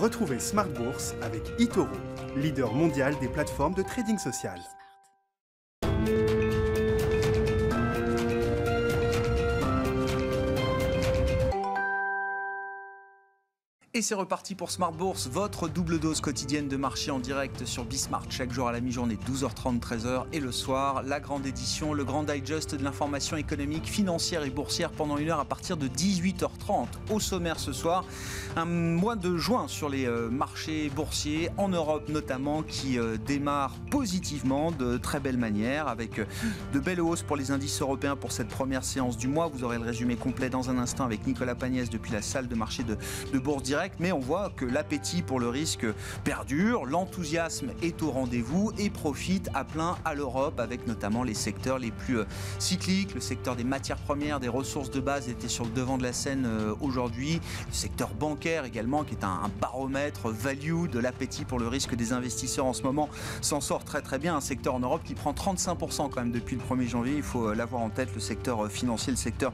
Retrouvez Smart Bourse avec eToro, leader mondial des plateformes de trading social. Et c'est reparti pour Smart Bourse, votre double dose quotidienne de marché en direct sur Bismart, chaque jour à la mi-journée, 12h30, 13h, et le soir, la grande édition, le grand digest de l'information économique, financière et boursière pendant une heure à partir de 18h30. Au sommaire ce soir, un mois de juin sur les euh, marchés boursiers, en Europe notamment, qui euh, démarre positivement, de très belle manière, avec euh, de belles hausses pour les indices européens pour cette première séance du mois. Vous aurez le résumé complet dans un instant avec Nicolas Pagnès depuis la salle de marché de, de Bourse Direct mais on voit que l'appétit pour le risque perdure, l'enthousiasme est au rendez-vous et profite à plein à l'Europe avec notamment les secteurs les plus euh, cycliques. Le secteur des matières premières, des ressources de base était sur le devant de la scène euh, aujourd'hui. Le secteur bancaire également, qui est un, baromètre value de l'appétit pour le risque des investisseurs en ce moment, s'en sort très très bien. Un secteur en Europe qui prend 35% quand même depuis le 1er janvier. Il faut euh, l'avoir en tête, le secteur financier, le secteur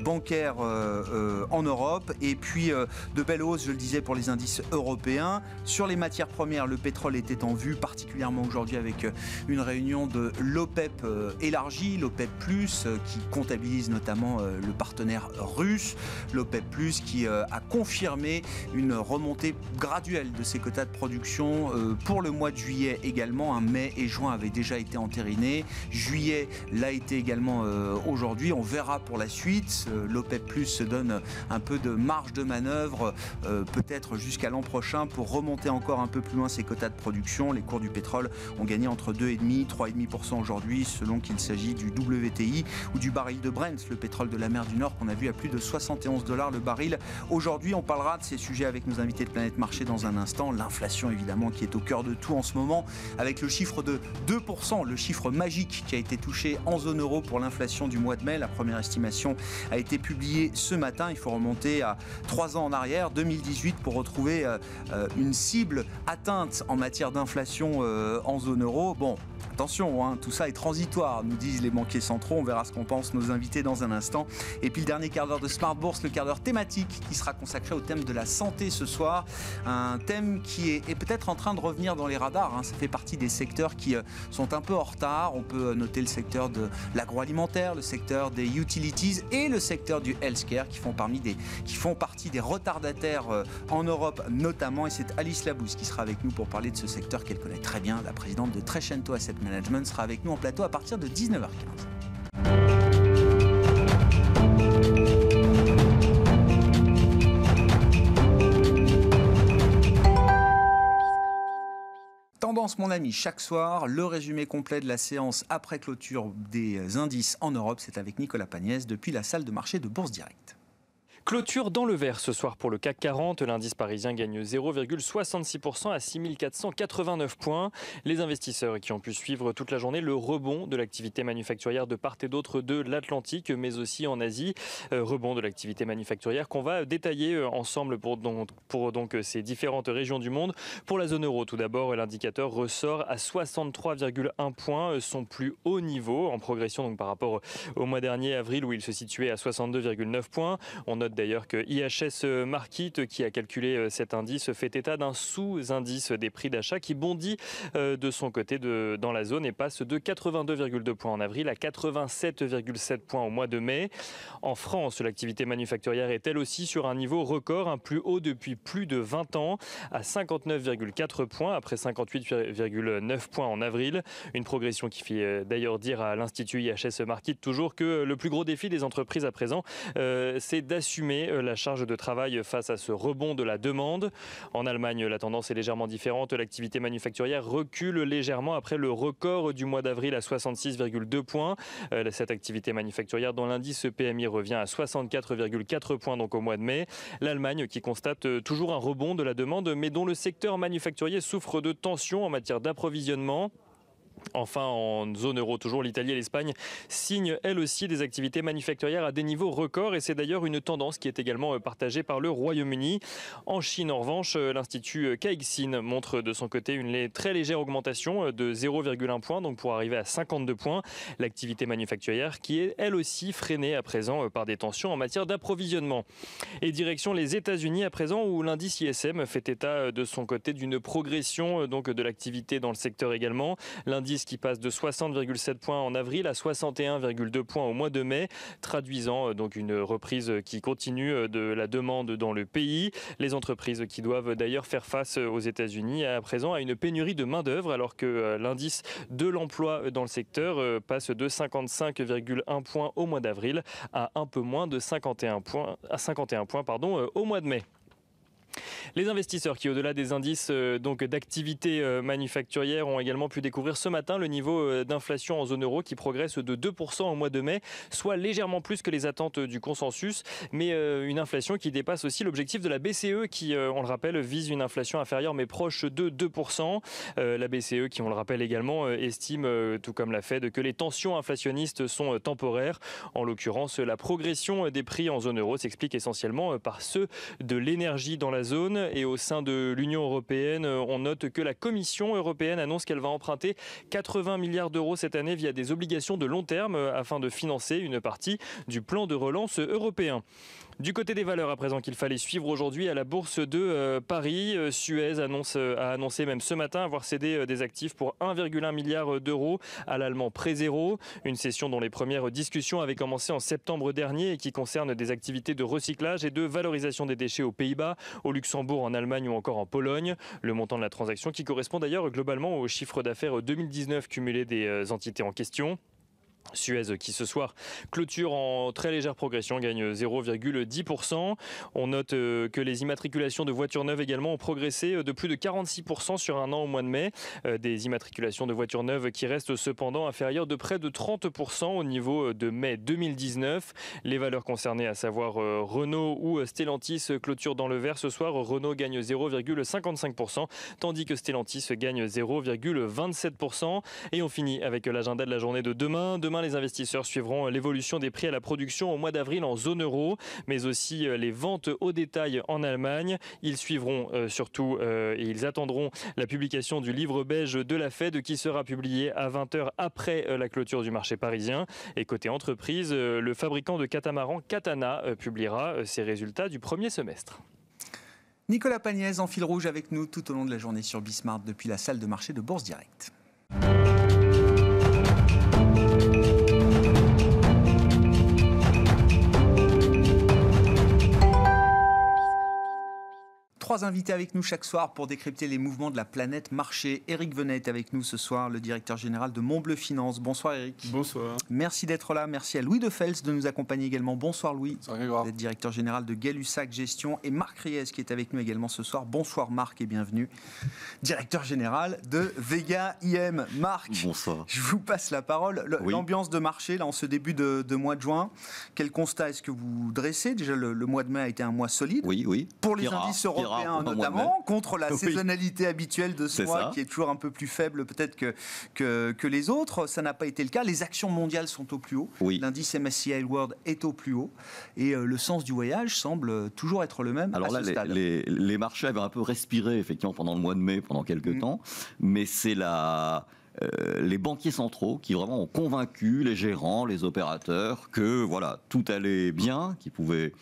bancaire en Europe. Et puis de belles hausses, je le disais, pour les indices européens. Sur les matières premières, le pétrole était en vue, particulièrement aujourd'hui avec euh, une réunion de l'OPEP euh, élargie, l'OPEP euh, qui comptabilise notamment le partenaire russe, l'OPEP qui a confirmé une remontée graduelle de ses quotas de production pour le mois de juillet également. Un mai et juin avaient déjà été entérinés. Juillet l'a été également aujourd'hui. On verra pour la suite. L'OPEP se donne un peu de marge de manœuvre peut-être jusqu'à l'an prochain pour remonter encore un peu plus loin ses quotas de production. Les cours du pétrole ont gagné entre 2,5 3,5% aujourd'hui selon qu'il s'agit du WTI ou du baril de Brent, le pétrole de la mer du Nord qu'on a vu à plus de 71 dollars le baril. Aujourd'hui, on parlera de ces sujets avec nos invités de Planète Marché dans un instant. L'inflation évidemment qui est au cœur de tout en ce moment avec le chiffre de 2%, le chiffre magique qui a été touché en zone euro pour l'inflation du mois de mai. La première estimation a été publiée ce matin. Il faut remonter à 3 ans en arrière, 2018 pour retrouver euh, euh, une cible atteinte en matière d'inflation euh, en zone euro. Bon, Attention, hein, tout ça est transitoire, nous disent les banquiers centraux. On verra ce qu'en pensent nos invités dans un instant. Et puis le dernier quart d'heure de Smart Bourse, le quart d'heure thématique qui sera consacré au thème de la santé ce soir. Un thème qui est, peut-être en train de revenir dans les radars. Hein. Ça fait partie des secteurs qui sont un peu en retard. On peut noter le secteur de l'agroalimentaire, le secteur des utilities et le secteur du healthcare qui font, parmi des, qui font partie des retardataires euh, en Europe notamment. Et c'est Alice Labousse qui sera avec nous pour parler de ce secteur qu'elle connaît très bien, la présidente de Trecento Asset Management sera avec nous en plateau à partir de 19h15. Tendance, mon ami, chaque soir, le résumé complet de la séance après clôture des indices en Europe, c'est avec Nicolas Pagnès depuis la salle de marché de Bourse Directe. Clôture dans le vert ce soir pour le CAC 40. L'indice parisien gagne 0,66% à 6489 points. Les investisseurs qui ont pu suivre toute la journée le rebond de l'activité manufacturière de part et d'autre de l'Atlantique, mais aussi en Asie. Euh, rebond de l'activité manufacturière qu'on va détailler euh, ensemble pour donc, pour donc ces différentes régions du monde. Pour la zone euro, tout d'abord, l'indicateur ressort à 63,1 points, euh, son plus haut niveau en progression donc par rapport au mois dernier, avril, où il se situait à 62,9 points. On note d'ailleurs que IHS Market, qui a calculé euh, cet indice, fait état d'un sous-indice des prix d'achat qui bondit euh, de son côté dans la zone et passe de 82,2 points en avril à 87,7 points au mois de mai. En France, l'activité manufacturière est elle aussi sur un niveau record, un plus haut depuis plus de 20 ans, à 59,4 points après 58,9 points en avril. Une progression qui fait euh, d'ailleurs dire à l'Institut IHS Market toujours que le plus gros défi des entreprises à présent, c'est d'assurer euh, la charge de travail face à ce rebond de la demande. En Allemagne, la tendance est légèrement différente. L'activité manufacturière recule légèrement après le record du mois d'avril à 66,2 points. Euh, cette activité manufacturière dont l'indice PMI revient à 64,4 points donc au mois de mai. L'Allemagne qui constate euh, toujours un rebond de la demande mais dont le secteur manufacturier souffre de tensions en matière d'approvisionnement. Enfin, en zone euro, toujours l'Italie et l'Espagne signent elles aussi des activités manufacturières à des niveaux records et c'est d'ailleurs une tendance qui est également euh, partagée par le Royaume-Uni. En Chine, en revanche, euh, l'Institut Caixin montre de son côté une très légère augmentation euh, de 0,1 point, donc pour arriver à 52 points. L'activité manufacturière qui est elle aussi freinée à présent par des tensions en matière d'approvisionnement. Et direction les États-Unis à présent où l'indice ISM fait état de son côté d'une progression donc de l'activité dans le secteur également. Qui passe de 60,7 points en avril à 61,2 points au mois de mai, traduisant euh, donc une reprise qui continue euh, de la demande dans le pays. Les entreprises qui doivent d'ailleurs faire face aux États-Unis à présent à une pénurie de main-d'œuvre alors que euh, l'indice de l'emploi dans le secteur passe de 55,1 points au mois d'avril à un peu moins de 51 points, à 51 points pardon, au mois de mai. Les investisseurs qui, au-delà des indices euh, donc d'activité euh, manufacturière, ont également pu découvrir ce matin le niveau euh, d'inflation en zone euro qui progresse de 2% au mois de mai, soit légèrement plus que les attentes du consensus, mais une inflation qui dépasse aussi l'objectif de la BCE qui, on le rappelle, vise une inflation inférieure mais proche de 2%. La BCE qui, on le rappelle également, estime, tout comme la Fed, que les tensions inflationnistes sont temporaires. En l'occurrence, la progression des prix en zone euro s'explique essentiellement par ceux de l'énergie dans la zone. Et au sein de l'Union européenne, on note que la Commission européenne annonce qu'elle va emprunter 80 milliards d'euros cette année via des obligations de long terme afin de financer une partie du plan de relance européen. Du côté des valeurs, à présent qu'il fallait suivre aujourd'hui à la bourse de euh, Paris, euh, Suez euh, a annoncé même ce matin avoir cédé des actifs pour 1,1 milliard d'euros à l'allemand Prézéro. Une session dont les premières discussions avaient commencé en septembre dernier et qui concerne des activités de recyclage et de valorisation des déchets aux Pays-Bas, au Luxembourg, en Allemagne ou encore en Pologne. Le montant de la transaction qui correspond d'ailleurs globalement au chiffre d'affaires 2019 cumulé des entités en question. Suez qui ce soir clôture en très légère progression, gagne 0,10%. On note euh, que les immatriculations de voitures neuves également ont progressé euh, de plus de 46% sur un an au mois de mai. Euh, des immatriculations de voitures neuves qui restent cependant inférieures de près de 30% au niveau de mai 2019. Les valeurs concernées, à savoir Renault ou Stellantis, clôturent dans le vert ce soir. Renault gagne 0,55%, tandis que Stellantis gagne 0,27%. Et on finit avec l'agenda de la journée de demain. Demain, les investisseurs suivront l'évolution des prix à la production au mois d'avril en zone euro, mais aussi euh, les ventes au détail en Allemagne. Ils suivront euh, surtout euh, et ils attendront la publication du livre beige de la Fed qui sera publié à 20h après la clôture du marché parisien. Et côté entreprise, le fabricant de catamarans Katana publiera ses résultats du premier semestre. Nicolas Pagnès en fil rouge avec nous tout au long de la journée sur Bismart depuis la salle de marché de Bourse Direct. Trois invités avec nous chaque soir pour décrypter les mouvements de la planète marché. Eric Venet est avec nous ce soir, le directeur général de Montbleu Finance. Bonsoir Eric. Bonsoir. Merci d'être là. Merci à Louis de Fels de nous accompagner également. Bonsoir Louis. Bonsoir Vous directeur général de Gay-Lussac Gestion. Et Marc Ries qui est avec nous également ce soir. Bonsoir Marc et bienvenue. Directeur général de Vega IM. Marc. Bonsoir. Je vous passe la parole. L'ambiance de marché là en ce début de, mois de juin. Quel constat est-ce que vous dressez? Déjà le, mois de mai a été un mois solide. Oui, oui. Pour les indices européens notamment, contre la saisonnalité habituelle de ce qui est toujours un peu plus faible peut-être que, que, les autres. Ça n'a pas été le cas. Les actions mondiales sont au plus haut. L'indice MSCI World est au plus haut. Et euh, le sens du voyage semble toujours être le même. Alors là, les, marchés avaient un peu respiré effectivement pendant le mois de mai, pendant quelques mm. temps. Mais c'est la... Euh, les banquiers centraux qui vraiment ont convaincu les gérants, les opérateurs que voilà tout allait bien, qu'ils pouvaient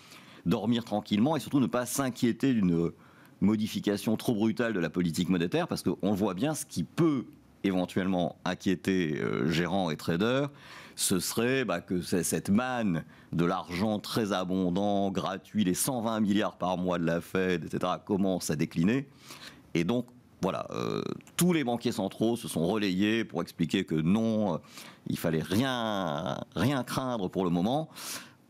dormir tranquillement et surtout ne pas s'inquiéter d'une modification trop brutale de la politique monétaire, parce qu'on voit bien ce qui peut éventuellement inquiéter euh, gérants et traders, ce serait bah, que cette manne de l'argent très abondant, gratuit, les 120 milliards par mois de la Fed, etc., commence à décliner. Et donc, voilà, euh, tous les banquiers centraux se sont relayés pour expliquer que non, il fallait rien, rien craindre pour le moment.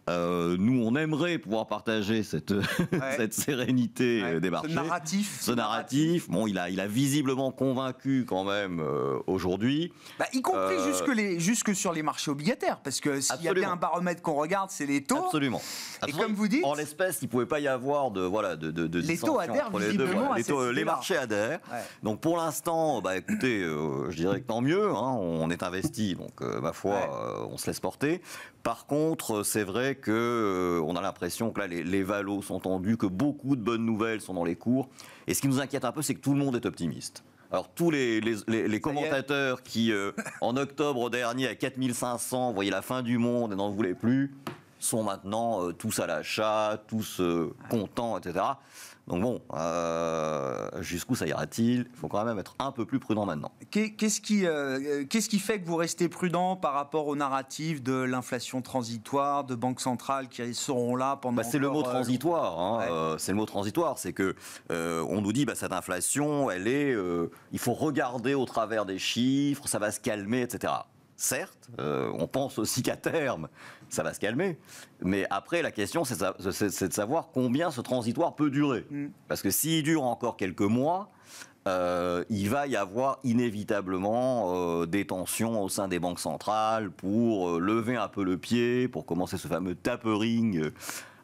Euh, nous, on aimerait pouvoir partager cette, cette sérénité Ouais. euh, des Ce marchés. narratif. Ce narratif, bon, il a, il a visiblement convaincu quand même euh, aujourd'hui. Bah, y compris Euh, jusque, les, jusque sur les marchés obligataires, parce que s'il y a bien un baromètre qu'on regarde, c'est les taux. Absolument. Et comme vous dites- en l'espèce, il ne pouvait pas y avoir de voilà de, de, de Les taux adhèrent les deux. visiblement à les, taux- marchés adhèrent. Ouais. Donc pour l'instant, bah écoutez, je dirais que tant mieux. hein, on est investi, donc ma foi, on se laisse porter. Par contre, c'est vrai que euh, on a l'impression que là, les, les valos sont tendus, que beaucoup de bonnes nouvelles sont dans les cours. Et ce qui nous inquiète un peu, c'est que tout le monde est optimiste. Alors tous les, les, les- les commentateurs qui, euh, en octobre dernier, à 4500, voyaient la fin du monde et n'en voulaient plus, sont maintenant euh, tous à l'achat, tous euh, contents, etc. Donc bon, euh, jusqu'où ça ira-t-il? Il faut quand même être un peu plus prudent maintenant. Qu'est- Qu'est-ce qui, euh, qu'est-ce qui fait que vous restez prudent par rapport au narratif de l'inflation transitoire, de banques centrales qui seront là pendant. Bah, c'est le mot euh, transitoire. hein, ouais. euh, c'est le mot transitoire. C'est que on nous dit bah, cette inflation, elle est. il faut regarder au travers des chiffres, ça va se calmer, etc. Certes, euh, on pense aussi qu'à terme, ça va se calmer. Mais après, la question, c'est de savoir combien ce transitoire peut durer. Mm. Parce que s'il dure encore quelques mois, euh, il va y avoir inévitablement euh, des tensions au sein des banques centrales pour lever un peu le pied, pour commencer ce fameux tapering.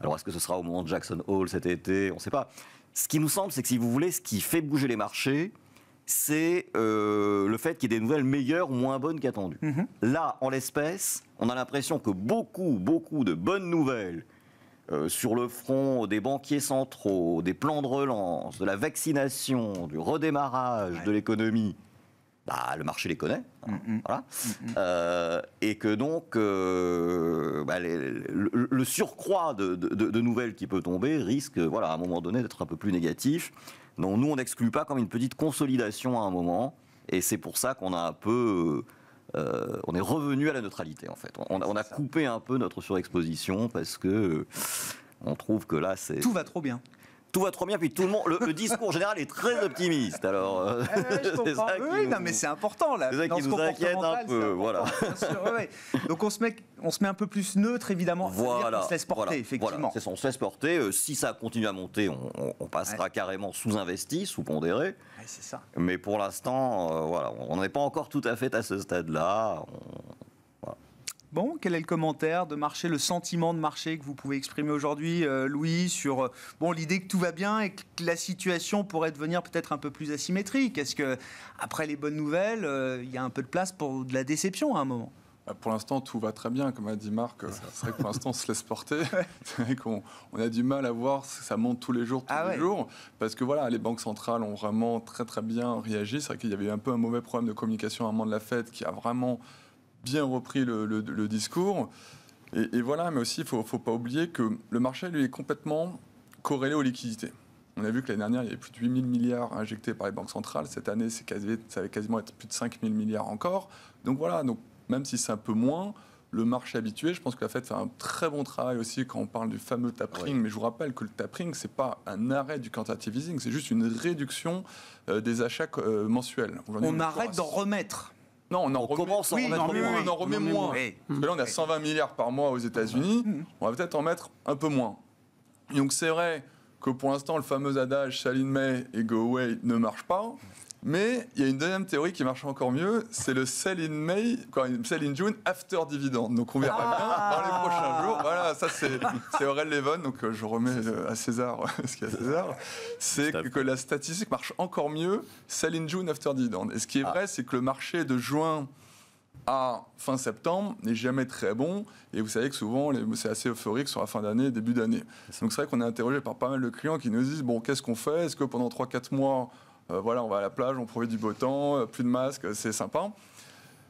Alors, est-ce que ce sera au moment de Jackson Hole cet été? On ne sait pas. Ce qui nous semble, c'est que si vous voulez, ce qui fait bouger les marchés, c'est euh, le fait qu'il y ait des nouvelles meilleures ou moins bonnes qu'attendues. Mhm. Là, en l'espèce, on a l'impression que beaucoup, beaucoup de bonnes nouvelles euh, sur le front des banquiers centraux, des plans de relance, de la vaccination, du redémarrage de l'économie, bah, le marché les connaît. hein, voilà. Euh, et que donc, bah, les- le, le surcroît de- de nouvelles qui peut tomber risque, voilà, à un moment donné, d'être un peu plus négatif. Donc, nous, on n'exclut pas comme une petite consolidation à un moment. Et c'est pour ça qu'on a un peu. euh, on est revenu à la neutralité, en fait. On, a- on a coupé un peu notre surexposition parce que. euh, On trouve que là, c'est Tout va trop bien. Tout va trop bien, puis tout le monde, le, le discours général est très optimiste. Alors, euh, c'est ça Oui, qui oui, nous- non, mais c'est important là. c'est ça qui finance nous inquiète un comportementale, peu, c'est voilà. important, bien sûr, ouais, ouais. Donc on se met, on se met un peu plus neutre évidemment. Voilà, qu'on se laisse porter voilà, effectivement. voilà, c'est ça, on se laisse porter. Euh, si ça continue à monter, on, on- on passera carrément sous-investi, sous-pondéré. Ouais, c'est ça. Mais pour l'instant, euh, voilà, on n'est pas encore tout à fait à ce stade-là. On- Bon, quel est le commentaire de marché, le sentiment de marché que vous pouvez exprimer aujourd'hui, euh, Louis, sur euh, bon l'idée que tout va bien et que la situation pourrait devenir peut-être un peu plus asymétrique? Est-ce que après les bonnes nouvelles, euh, il y a un peu de place pour de la déception à un moment? Bah, Pour l'instant, tout va très bien, comme a dit Marc. C'est vrai que pour l'instant, on se laisse porter. C'est vrai qu'on on a du mal à voir si ça monte tous les jours, tous Ah les ouais. jours. Parce que voilà, les banques centrales ont vraiment très très bien réagi. C'est vrai qu'il y avait un peu un mauvais problème de communication à un moment de la Fed qui a vraiment bien repris le, le- le discours. Et, et voilà, mais aussi, il ne faut, pas oublier que le marché, lui, est complètement corrélé aux liquidités. On a vu que l'année dernière, il y avait plus de 8 000 milliards injectés par les banques centrales. Cette année, quasi- ça va quasiment être plus de 5 000 milliards encore. Donc voilà, donc, même si c'est un peu moins, le marché habitué, je pense que la Fed fait un très bon travail aussi quand on parle du fameux tapering. Mais je vous rappelle que le tapering, c'est pas un arrêt du quantitative easing, c'est juste une réduction euh, des achats euh, mensuels. On arrête d'en remettre. Non, on en On remet- commence à en oui, remettre non, mais moins. on en remet moins. Parce que là, on a 120 milliards par mois aux États-Unis. On va peut-être en mettre un peu moins. Donc, c'est vrai que pour l'instant, le fameux adage Sell in May et Go Away ne marche pas. Mais il y a une deuxième théorie qui marche encore mieux, c'est le sell in May, quoi, sell in June after dividend. Donc on verra Ah. bien dans les prochains jours. Voilà, ça c'est Aurel Levon, donc euh, je remets euh, à César ce qu'il y a à César. C'est que, que la statistique marche encore mieux, sell in June after dividend. Et ce qui est Ah. vrai, c'est que le marché de juin à fin septembre n'est jamais très bon. Et vous savez que souvent, c'est assez euphorique sur la fin d'année, début d'année. Donc c'est vrai qu'on est interrogé par pas mal de clients qui nous disent bon, qu'est-ce qu'on fait? Est-ce que pendant 3-4 mois, euh, voilà, on va à la plage, on profite du beau temps, euh, plus de masques, c'est sympa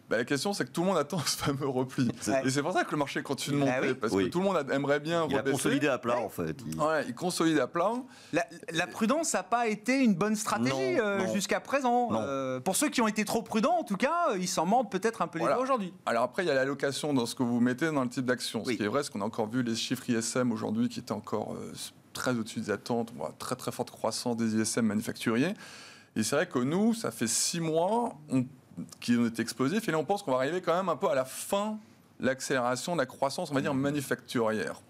Bah, la question, c'est que tout le monde attend ce fameux repli. Ouais. Et c'est pour ça que le marché continue de Bah monter, oui. parce Oui. que tout le monde aimerait bien Il a consolidé à plat, en fait. Il- Ouais, il consolide à plat. La, la prudence n'a pas été une bonne stratégie euh, jusqu'à présent. Non. Euh, pour ceux qui ont été trop prudents, en tout cas, ils s'en mordent peut-être un peu les Voilà. doigts aujourd'hui. Alors après, il y a l'allocation dans ce que vous mettez dans le type d'action. Oui. Ce qui est vrai, c'est qu'on a encore vu les chiffres ISM aujourd'hui qui étaient encore euh, très au-dessus des attentes. On voit très très forte croissance des ISM manufacturiers. Et c'est vrai que nous, ça fait six mois on, qui ont été explosifs. Et là, on pense qu'on va arriver quand même un peu à la fin l'accélération de la croissance, on va dire, manufacturière.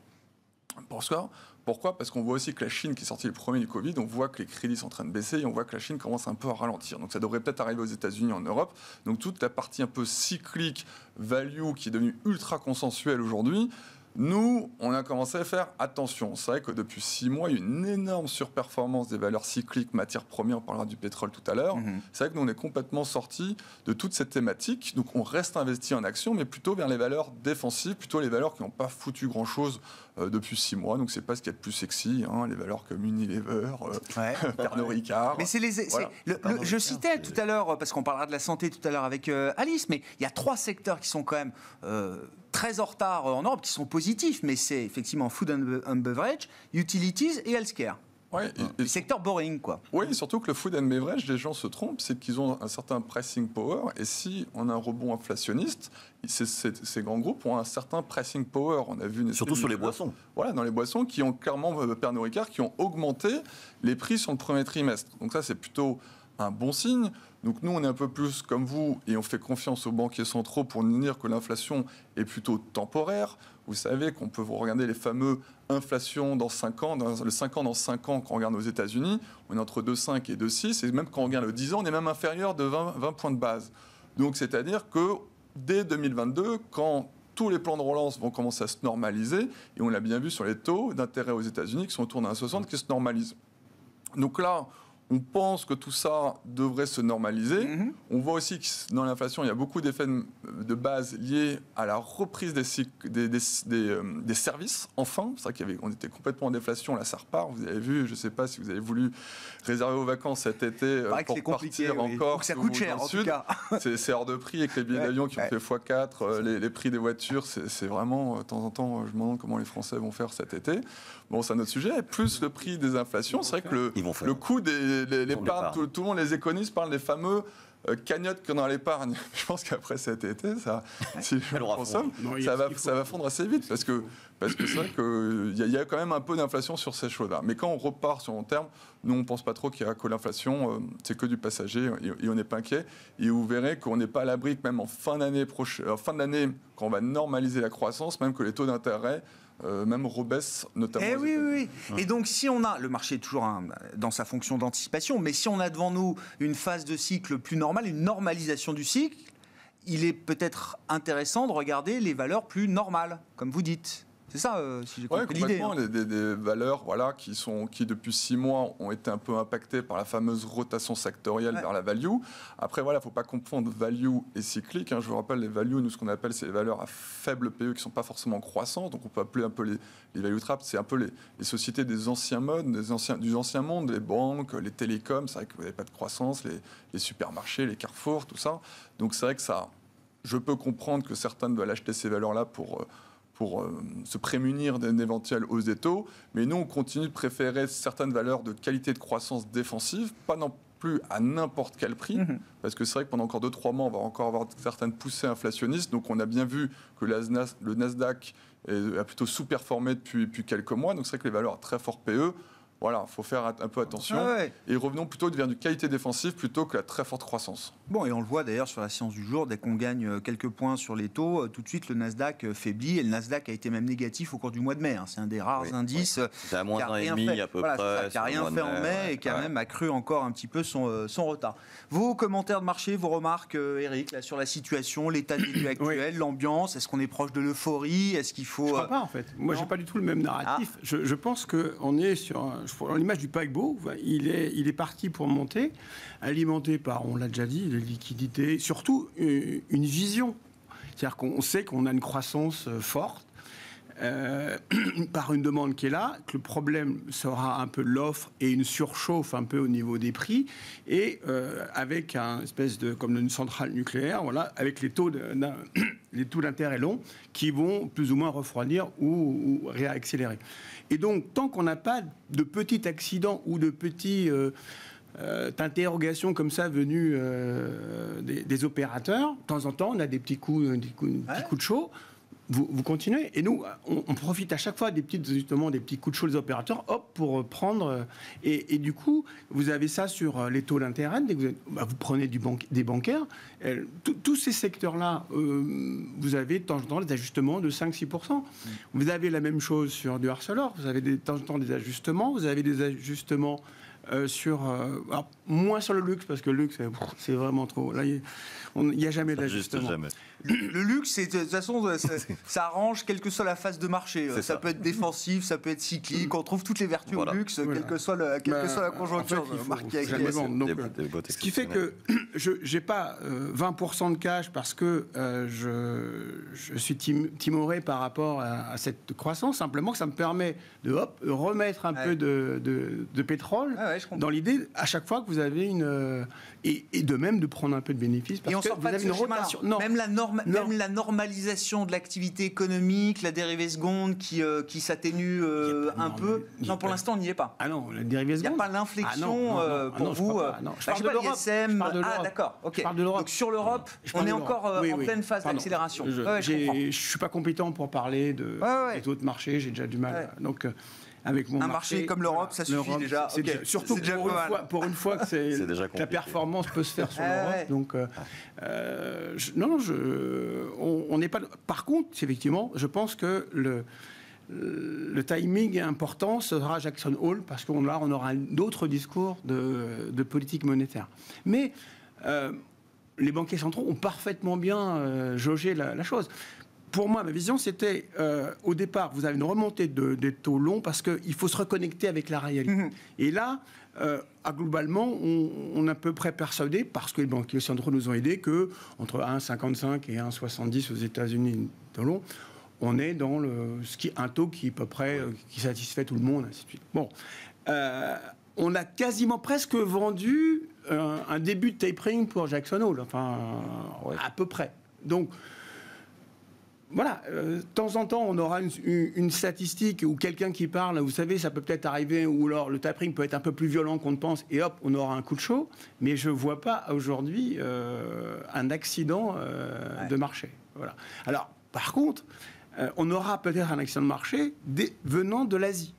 Pourquoi pourquoi? Parce qu'on voit aussi que la Chine, qui est sortie le premier du Covid, on voit que les crédits sont en train de baisser et on voit que la Chine commence un peu à ralentir. Donc ça devrait peut-être arriver aux États-Unis, en Europe. Donc toute la partie un peu cyclique, value, qui est devenue ultra consensuelle aujourd'hui, nous, on a commencé à faire attention. C'est vrai que depuis six mois, il y a une énorme surperformance des valeurs cycliques, matières premières, on parlera du pétrole tout à l'heure. Mhm. C'est vrai que nous, on est complètement sorti de toute cette thématique. Donc on reste investi en actions, mais plutôt vers les valeurs défensives, plutôt les valeurs qui n'ont pas foutu grand-chose euh, depuis six mois. Donc c'est pas ce qui est le plus sexy, hein, les valeurs comme Unilever, euh, Ouais. Pernod Ricard. Mais c'est les. c'est- Voilà. le- le- je citais tout à l'heure, parce qu'on parlera de la santé tout à l'heure avec euh, Alice, mais il y a trois secteurs qui sont quand même euh, très en retard en Europe, qui sont positifs, mais c'est effectivement food and, be- and beverage, utilities et healthcare. Ouais, et- et Les secteurs boring, quoi. Oui, surtout que le food and beverage, les gens se trompent, c'est qu'ils ont un certain pricing power. Et si on a un rebond inflationniste, ces, ces- ces grands groupes ont un certain pricing power. On a vu une Surtout sur les boissons. Voilà, dans les boissons qui ont clairement, euh, Pernod Ricard, qui ont augmenté les prix sur le premier trimestre. Donc ça, c'est plutôt un bon signe. Donc nous, on est un peu plus comme vous et on fait confiance aux banquiers centraux pour nous dire que l'inflation est plutôt temporaire. Vous savez qu'on peut vous regarder les fameux inflation dans 5 ans, dans le 5 ans dans 5 ans, quand on regarde aux États-Unis, on est entre 2,5 et 2,6, et même quand on regarde le 10 ans, on est même inférieur de 20, 20 points de base. Donc c'est-à-dire que dès 2022, quand tous les plans de relance vont commencer à se normaliser, et on l'a bien vu sur les taux d'intérêt aux États-Unis qui sont autour d'un 60 qui se normalisent. Donc là, on pense que tout ça devrait se normaliser. Mhm. On voit aussi que dans l'inflation, il y a beaucoup d'effets de base liés à la reprise des, cycles- des, des- des, euh, des services, enfin. C'est vrai qu'on était complètement en déflation, là ça repart. Vous avez vu, je ne sais pas si vous avez voulu réserver vos vacances cet été euh, Paraît que pour c'est compliqué. partir oui. encore. Ça coûte cher, en tout sud. cas. C'est hors de prix avec les billets Ouais, d'avion qui ont ouais. fait x4, euh, les, les prix des voitures, c'est vraiment, euh, de temps en temps, euh, je me demande comment les Français vont faire cet été. Bon, c'est un autre sujet. Plus le prix des inflations, c'est vrai que le coût des les- l'épargne. tout, tout le monde, les économistes parlent des fameux euh, cagnottes qu'on a à l'épargne. Je pense qu'après cet été, ça, si je consomme, Non, ça va, ça va fondre assez vite parce que parce que c'est vrai qu'il y, a- il y a quand même un peu d'inflation sur ces choses-là. Mais quand on repart sur long terme, nous on pense pas trop qu'il y a que l'inflation, euh, c'est que du passager et, et on n'est pas inquiet. Et vous verrez qu'on n'est pas à l'abri que même en fin d'année prochaine, en fin d'année, quand on va normaliser la croissance, même que les taux d'intérêt euh, même rebaissent, notamment. Eh oui, oui, oui. Et donc, si on a, le marché est toujours un- dans sa fonction d'anticipation, mais si on a devant nous une phase de cycle plus normale, une normalisation du cycle, il est peut-être intéressant de regarder les valeurs plus normales, comme vous dites. C'est ça, euh, si j'ai Ouais, compris l'idée. complètement. hein. Des, des valeurs voilà, qui, sont, qui, depuis six mois, ont été un peu impactées par la fameuse rotation sectorielle Ouais. vers la value. Après, voilà, il ne faut pas confondre value et cyclique. hein. Je vous rappelle, les values, nous, ce qu'on appelle, c'est les valeurs à faible PE qui ne sont pas forcément croissantes. Donc, on peut appeler un peu les, les value traps. C'est un peu les, les sociétés des anciens modes, des anciens, du ancien monde, les banques, les télécoms. C'est vrai que vous n'avez pas de croissance, les, les supermarchés, les carrefours, tout ça. Donc, c'est vrai que ça. Je peux comprendre que certains doivent acheter ces valeurs-là pour. Pour euh, se prémunir d'une éventuelle hausse des taux. Mais nous, on continue de préférer certaines valeurs de qualité de croissance défensive, pas non plus à n'importe quel prix, Mhm. parce que c'est vrai que pendant encore 2-3 mois, on va encore avoir certaines poussées inflationnistes. Donc on a bien vu que le Nasdaq a plutôt sous-performé depuis, depuis quelques mois. Donc c'est vrai que les valeurs à très fort PE, voilà, il faut faire un peu attention. Ah ouais. Et revenons plutôt vers du qualité défensive plutôt que la très forte croissance. Bon, et on le voit d'ailleurs sur la séance du jour, dès qu'on gagne euh, quelques points sur les taux, euh, tout de suite le Nasdaq euh, faiblit, et le Nasdaq a été même négatif au cours du mois de mai. hein. C'est un des rares Oui, indices euh, C'est à moins qui a un et rien demi fait. à peu Voilà, c'est ça, près. qui a sur le rien fait en mai ouais. et qui a Ouais. même accru encore un petit peu son, son retard. Vos commentaires de marché, vos remarques, Eric, là, sur la situation, l'état des lieux actuel, l'ambiance, est-ce qu'on est proche de l'euphorie? Est-ce qu'il Je faut... crois euh, pas en fait. Moi, j'ai pas du tout le même narratif. Je, je pense qu'on est sur un- l'image du paquebot. Il est, parti pour monter, alimenté par, on l'a déjà dit, les liquidités, surtout euh, une vision. C'est-à-dire qu'on sait qu'on a une croissance euh, forte. euh, par une demande qui est là, que le problème sera un peu l'offre et une surchauffe un peu au niveau des prix, et avec un espèce de comme une centrale nucléaire, voilà, avec les taux d'intérêt longs qui vont plus ou moins refroidir ou, ou réaccélérer. Et donc, tant qu'on n'a pas de petits accidents ou de petits euh, euh, interrogations comme ça venues euh, des, des opérateurs, de temps en temps, on a des petits coups, des coups, des petits coups de chaud. Vous, continuez. Et nous, on, profite à chaque fois des petits, justement, des petits coups de chaud des opérateurs, hop, pour prendre. euh, Et, du coup, vous avez ça sur euh, les taux d'intérêt. Dès que vous, bah, prenez du banque, des bancaires. euh, tous- ces secteurs-là, euh, vous avez de temps en temps des ajustements de 5-6%. Vous avez la même chose sur du Arcelor. Vous avez de temps en temps des ajustements. Vous avez des ajustements. euh, sur euh, alors, moins sur le luxe parce que le luxe c'est vraiment trop là il n'y a jamais d'ajustement jamais. Le luxe, c'est de toute façon, ça, ça arrange quelle que soit la phase de marché. C'est Ça, ça. peut être défensif, ça peut être cyclique. On trouve toutes les vertus Voilà. au luxe, Voilà. quelle que soit, le- quelle Bah, que soit la en conjoncture. fait, euh, Ce qui fait que je n'ai pas euh, 20% de cash parce que euh, je, je suis tim- timoré par rapport à, à cette croissance. Simplement que ça me permet de hop, remettre un Ouais. peu de, de- de pétrole Ah ouais, dans l'idée, à chaque fois que vous avez une. euh, et, et de même de prendre un peu de bénéfices. Parce Et on que sort vous pas de avez ce une schéma-là. rotation. Non. Même la, Non. même la normalisation de l'activité économique, la dérivée seconde qui, euh, qui s'atténue euh, un non, peu. Non, pour l'instant, on n'y est pas. Ah non, la dérivée Il n'y a seconde. pas l'inflexion Ah pour vous. je parle de pas, l'Europe. Ah, l'Europe. d'accord. Ok. Donc sur l'Europe, on est encore euh, en pleine phase d'accélération. Je ne suis pas compétent pour parler de, Ouais, ouais. des autres marchés, j'ai déjà du mal. Donc, avec mon Un marché comme l'Europe, ça suffit déjà. déjà- Surtout C'est déjà pour, une fois, pour une fois que, déjà la performance peut se faire sur Ah l'Europe. ouais. Donc, euh, euh, je- non, je, on on n'est pas. Par contre, effectivement, je pense que le, le timing important sera Jackson Hole parce qu'on là, on aura d'autres discours de, de politique monétaire. Mais euh, les banquiers centraux ont parfaitement bien euh, jaugé la, la chose. Pour moi, ma vision, c'était euh, au départ, vous avez une remontée de- des taux longs parce qu'il faut se reconnecter avec la réalité. Mhm. Et là, euh, ah, globalement, on, on est à peu près persuadé, parce que les banquiers centraux nous ont aidés, que entre 1,55 et 1,70 aux États-Unis de long, on est dans le, ce qui, un taux qui, à peu près, euh, qui satisfait tout le monde, ainsi de suite. Bon. Euh, on a quasiment presque vendu un début de tapering pour Jackson Hole, enfin, Ouais. à peu près. Donc, voilà, euh, de temps en temps, on aura une, une- une statistique ou quelqu'un qui parle, vous savez, ça peut peut-être arriver, ou alors le tapering peut être un peu plus violent qu'on ne pense, et hop, on aura un coup de chaud, mais je ne vois pas aujourd'hui euh, un accident euh, Ouais. de marché. Voilà. Alors, par contre, on aura peut-être un accident de marché des- venant de l'Asie.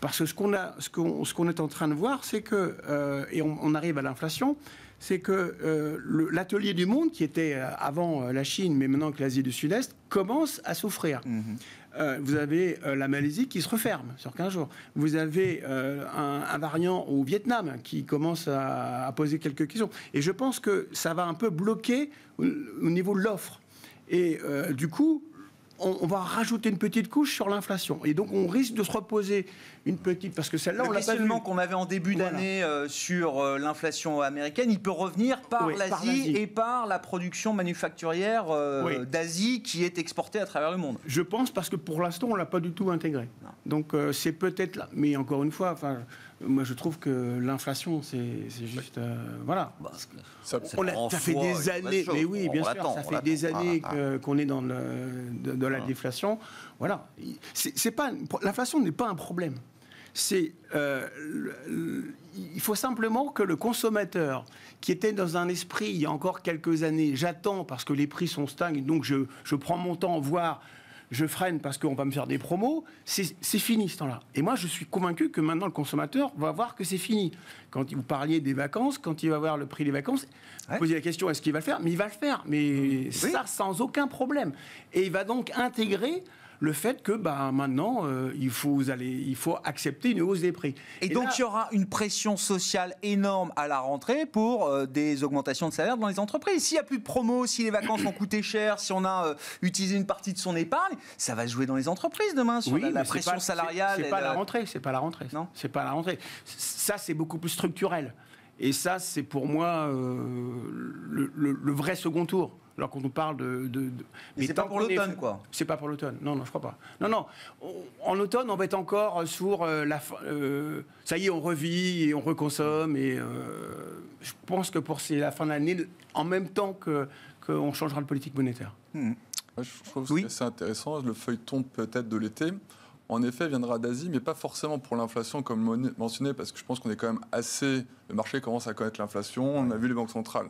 Parce que ce qu'on est en train de voir, c'est que, euh, et on, on arrive à l'inflation, c'est que euh, l'atelier du monde, qui était euh, avant la Chine, mais maintenant que l'Asie du Sud-Est, commence à souffrir. Mhm. Euh, vous avez euh, la Malaisie qui se referme sur 15 jours. Vous avez un, un variant au Vietnam qui commence à, à poser quelques questions. Et je pense que ça va un peu bloquer au, au niveau de l'offre. Et du coup, on, on va rajouter une petite couche sur l'inflation. Et donc, on risque de se reposer une petite... Parce que celle-là, on l'a pas qu'on avait en début Voilà. d'année euh, sur euh, l'inflation américaine, il peut revenir par Oui, l'Asie et par la production manufacturière euh, Oui. d'Asie qui est exportée à travers le monde. Je pense parce que pour l'instant, on ne l'a pas du tout intégré. Non. Donc c'est peut-être là. Mais encore une fois, enfin, moi je trouve que l'inflation, c'est juste. euh, voilà. Ça- On a- en ça fait des années, chose. mais oui, bien sûr, ça fait des l'attend. années Ah, que- qu'on est dans le, de, de la déflation. Voilà. C'est c'est pas l'inflation n'est pas un problème. C'est euh, il faut simplement que le consommateur qui était dans un esprit il y a encore quelques années, j'attends parce que les prix sont stagnes, donc je, je prends mon temps, voire je freine parce qu'on va me faire des promos, c'est fini ce temps-là. Et moi, je suis convaincu que maintenant, le consommateur va voir que c'est fini. Quand vous parliez des vacances, quand il va voir le prix des vacances, Ouais. vous posez la question, est-ce qu'il va le faire? Mais il va le faire, mais ça, sans aucun problème. Et il va donc intégrer le fait que bah, maintenant, euh, il, faut, vous allez, il faut accepter une hausse des prix. Et, donc là- il y aura une pression sociale énorme à la rentrée pour euh, des augmentations de salaire dans les entreprises. S'il n'y a plus de promos, si les vacances ont coûté cher, si on a euh, utilisé une partie de son épargne, ça va jouer dans les entreprises demain sur Oui, la, pression pas- salariale. C'est pas la rentrée, c'est pas la rentrée. Non c'est pas la rentrée. Ça, c'est beaucoup plus structurel. Et ça, c'est pour moi le, le- le vrai second tour. Alors quand on parle de, de- de- Mais c'est pas pour est- l'automne, quoi. C'est pas pour l'automne. Non, non, je crois pas. Non, non. On- en automne, on va être encore sur euh, la. fin- euh, ça y est, on revit et on reconsomme. Et euh, je pense que pour c'est la fin de l'année, en même temps que qu'on changera de politique monétaire. Moi, je trouve que Oui. c'est intéressant, le feuilleton peut-être de l'été. En effet, viendra d'Asie, mais pas forcément pour l'inflation, comme mentionné, parce que je pense qu'on est quand même assez. Le marché commence à connaître l'inflation, on a vu les banques centrales.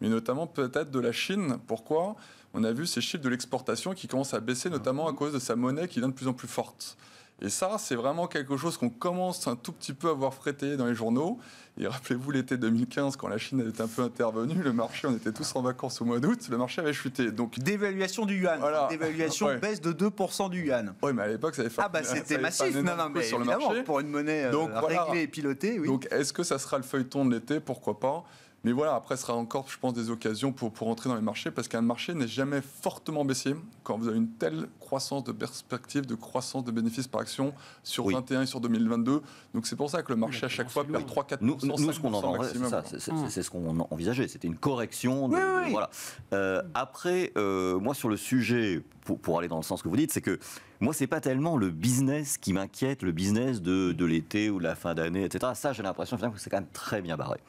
Mais notamment peut-être de la Chine. Pourquoi? On a vu ces chiffres de l'exportation qui commencent à baisser, notamment à cause de sa monnaie qui devient de plus en plus forte. Et ça, c'est vraiment quelque chose qu'on commence un tout petit peu à voir fréter dans les journaux. Et rappelez-vous l'été 2015, quand la Chine était un peu intervenue, le marché, on était tous en vacances au mois d'août, le marché avait chuté. Donc dévaluation du yuan, voilà. dévaluation baisse de 2% du yuan. Oui, mais à l'époque, ça avait fait ah bah c'était massif, non non mais sur le marché. pour une monnaie euh, Donc, réglée et pilotée. Oui. Donc est-ce que ça sera le feuilleton de l'été? Pourquoi pas? Mais voilà, après, ce sera encore, je pense, des occasions pour, pour entrer dans les marchés, parce qu'un marché n'est jamais fortement baissier quand vous avez une telle croissance de perspective, de croissance de bénéfices par action sur 21 et sur 2022. Donc c'est pour ça que le marché, à chaque fois, perd 3-4%. Nous, nous ce qu'on c'est ce qu'on envisageait. C'était une correction. De, voilà. Euh, après, euh, moi, sur le sujet, pour, pour, aller dans le sens que vous dites, c'est que moi, c'est pas tellement le business qui m'inquiète, le business de, de l'été ou de la fin d'année, etc. Ça, j'ai l'impression que c'est quand même très bien barré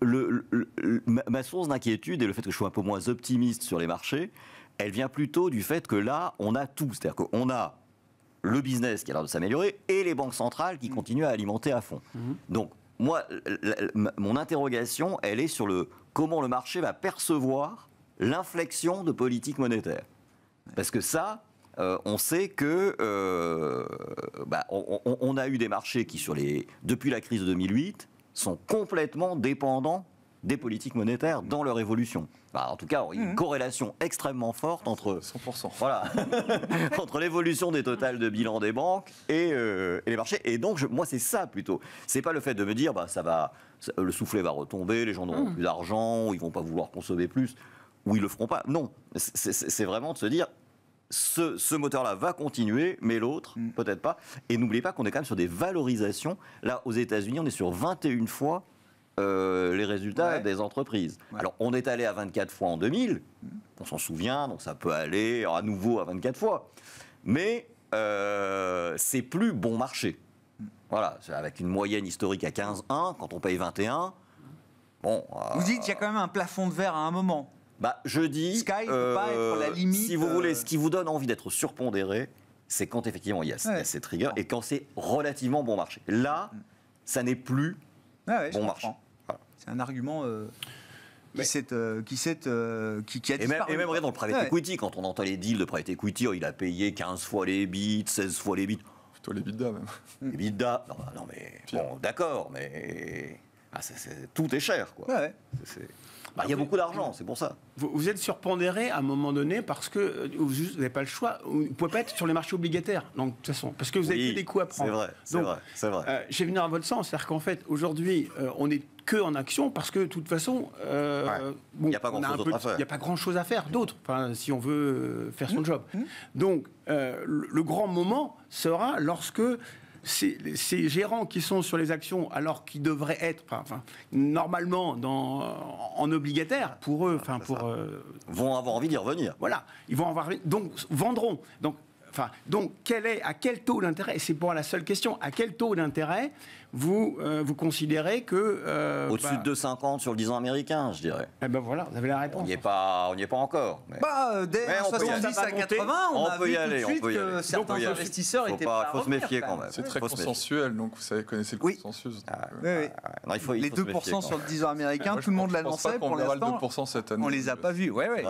le, ma source d'inquiétude et le fait que je sois un peu moins optimiste sur les marchés, elle vient plutôt du fait que là, on a tout. C'est-à-dire qu'on a le business qui a l'air de s'améliorer et les banques centrales qui mmh. continuent à alimenter à fond. Mmh. Donc, moi, mon interrogation, elle est sur le comment le marché va percevoir l'inflexion de politique monétaire. Parce que ça, euh, on sait que euh, bah, on, on, a eu des marchés qui, sur les, depuis la crise de 2008, sont complètement dépendants des politiques monétaires dans leur évolution. Bah, en tout cas, il y a une mmh. corrélation extrêmement forte entre 100%. Voilà, entre l'évolution des totales de bilan des banques euh, et, les marchés. Et donc, moi, c'est ça plutôt. C'est pas le fait de me dire, bah, ça va, le soufflet va retomber, les gens n'auront mmh. plus d'argent, ils vont pas vouloir consommer plus, ou ils le feront pas. Non, c'est vraiment de se dire, ce, moteur-là va continuer, mais l'autre, mm. peut-être pas. Et n'oubliez pas qu'on est quand même sur des valorisations. Là, aux États-Unis, on est sur 21 fois euh, les résultats des entreprises. Alors, on est allé à 24 fois en 2000, mm. on s'en souvient, donc ça peut aller à nouveau à 24 fois. Mais euh, c'est plus bon marché. Mm. Voilà, avec une moyenne historique à 15,1, quand on paye 21, bon. Vous dites qu'il y a quand même un plafond de verre à un moment bah, je dis. Sky euh, pas être la limite. Si vous voulez, euh, ce qui vous donne envie d'être surpondéré, c'est quand effectivement il y a, ces triggers et quand c'est relativement bon marché. Là, mm. ça n'est plus bon marché. C'est un argument. Euh, qui, s'est, euh, qui, qui, qui, a et même, et même dans le private equity, quand on entend les deals de private equity, il a payé 15 fois les bits, 16 fois les bits. Plutôt les bidas même. Les bidas, non, non mais bon, d'accord, mais ah, tout est cher. Quoi. Ouais. Bah, il y a beaucoup d'argent, c'est pour ça. Vous, êtes surpondéré à un moment donné parce que euh, vous n'avez pas le choix. Vous ne pouvez pas être sur les marchés obligataires, donc, de toute façon, parce que vous avez des coûts à prendre. C'est vrai, c'est vrai. C'est vrai. Euh, J'ai venu à votre sens, c'est-à-dire qu'en fait, aujourd'hui, euh, on est que en action parce que de toute façon, il n'y a pas grand-chose à faire. Il n'y a pas grand-chose à faire d'autre, si on veut faire son mmh. job. Mmh. Donc, le grand moment sera lorsque ces, gérants qui sont sur les actions alors qu'ils devraient être enfin, normalement dans, en obligataire, pour eux, enfin pour... Euh, vont avoir envie d'y revenir. Voilà, ils vont avoir donc vendront. Donc Enfin, donc, quel est, à quel taux d'intérêt, et c'est pour la seule question, à quel taux d'intérêt vous, euh, vous considérez que... Euh, Au-dessus de 2,50 sur le 10 ans américain, je dirais. Eh ben voilà, vous avez la réponse. On n'y est, pas, on est pas encore. Mais... Bah, euh, dès 70 à 80, on, on a peut vu y aller, tout de suite que certains investisseurs faut étaient pas, faut se méfier quand même. C'est très consensuel, donc vous savez, connaissez le consensus. Ah, oui, oui. Non, il faut, Les 2% sur le 10 ans américain, tout le monde l'annonçait. Pour l'instant, on les a pas vus. Oui, oui.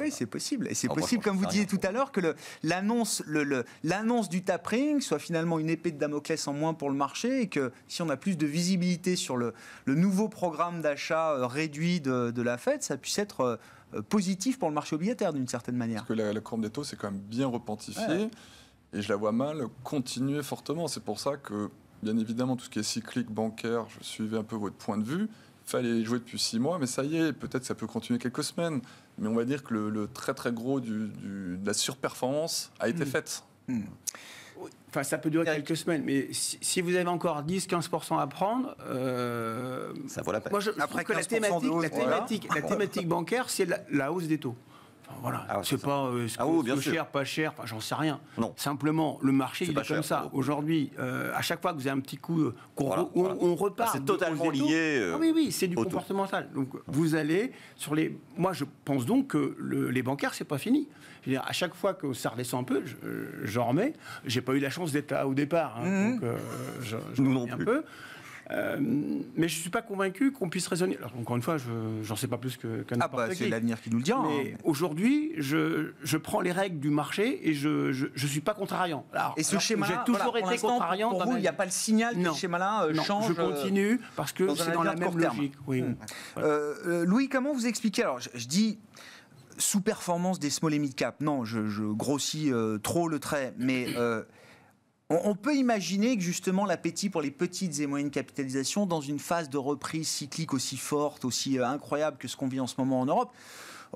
Oui, c'est possible. Et c'est possible, comme vous disiez tout à l'heure, que l'annonce le, l'annonce du tapering soit finalement une épée de Damoclès en moins pour le marché et que si on a plus de visibilité sur le, nouveau programme d'achat euh, réduit de, la Fed, ça puisse être euh, positif pour le marché obligataire d'une certaine manière. Parce que la, courbe des taux, c'est quand même bien repentifié. Et je la vois mal continuer fortement. C'est pour ça que, bien évidemment, tout ce qui est cyclique bancaire, je suivais un peu votre point de vue fallait jouer depuis six mois, mais ça y est, peut-être ça peut continuer quelques semaines. Mais on va dire que le, très très gros du, de la surperformance a été hmm. fait. Hmm. Enfin, ça peut durer quelques semaines, mais si, vous avez encore 10-15% à prendre, euh, ça vaut la peine. Moi, je, Après que la thématique, la thématique, la thématique bancaire, c'est la, hausse des taux. Enfin, voilà, Ah, c'est c'est pas euh, ce Ah oui, ce que cher, pas cher, enfin, j'en sais rien. Non. Simplement, le marché, C'est il est comme cher, ça. non. Aujourd'hui, euh, à chaque fois que vous avez un petit coup, euh, qu'on Voilà, re- on, voilà. on repart. C'est totalement lié, euh, Ah oui, oui, c'est du comportemental. Donc, vous allez sur les. Moi, je pense donc que le- les bancaires, c'est pas fini. Je veux dire, à chaque fois que ça redescend un peu, je- j'en remets. J'ai pas eu la chance d'être là au départ, hein, donc euh, je, je Nous non remets un plus. peu. Euh, mais je suis pas convaincu qu'on puisse raisonner. Alors, encore une fois, je j'en sais pas plus que, que Ah bah c'est l'avenir qui nous le dira. Mais hein. aujourd'hui, je, je prends les règles du marché et je je, je suis pas contrariant. Alors, Et ce alors schéma-là, j'ai toujours voilà, été contrariant. Pour vous, il n'y a pas le signal que Non. ce schéma-là euh, Non, change. je euh, continue parce que c'est dans la même logique. Oui. Euh, Louis, comment vous expliquez Alors, je, je dis sous-performance des small et mid cap. Non, je, je grossis euh, trop le trait, mais euh, on, peut imaginer que justement l'appétit pour les petites et moyennes capitalisations dans une phase de reprise cyclique aussi forte, aussi euh, incroyable que ce qu'on vit en ce moment en Europe,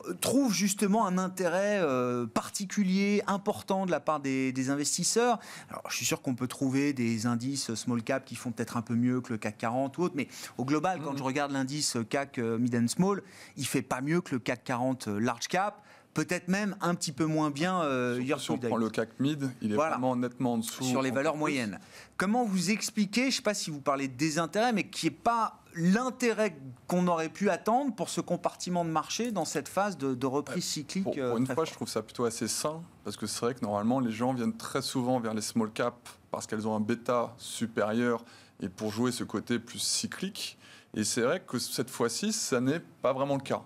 euh, trouve justement un intérêt euh, particulier, important de la part des, des investisseurs. Alors, je suis sûr qu'on peut trouver des indices small cap qui font peut-être un peu mieux que le CAC 40 ou autre, mais au global, quand je regarde l'indice CAC euh, Mid and Small, il fait pas mieux que le CAC 40 euh, Large Cap. Peut-être même un petit peu moins bien euh, year si on prend le CAC mid, il est Voilà. vraiment nettement en dessous. sur les valeurs plus. moyennes. Comment vous expliquez, je ne sais pas si vous parlez de désintérêt, mais qui n'est pas l'intérêt qu'on aurait pu attendre pour ce compartiment de marché dans cette phase de, de reprise cyclique Pour, euh, pour une fois, je trouve ça plutôt assez sain, parce que c'est vrai que normalement, les gens viennent très souvent vers les small caps parce qu'elles ont un bêta supérieur et pour jouer ce côté plus cyclique. Et c'est vrai que cette fois-ci, ça n'est pas vraiment le cas.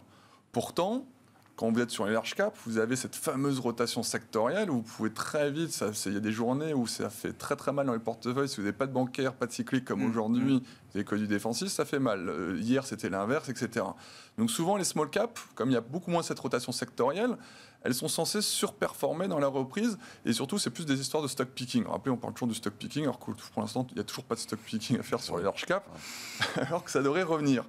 Pourtant, quand vous êtes sur les large caps, vous avez cette fameuse rotation sectorielle où vous pouvez très vite, il y a des journées où ça fait très très mal dans les portefeuilles. Si vous n'avez pas de bancaire, pas de cyclique comme Mm. aujourd'hui, vous avez que du défensif, ça fait mal. Euh, hier, c'était l'inverse, etc. Donc souvent, les small caps, comme il y a beaucoup moins cette rotation sectorielle, elles sont censées surperformer dans la reprise. Et surtout, c'est plus des histoires de stock picking. Rappelez, on parle toujours du stock picking, alors que pour l'instant, il n'y a toujours pas de stock picking à faire sur les large caps, alors que ça devrait revenir.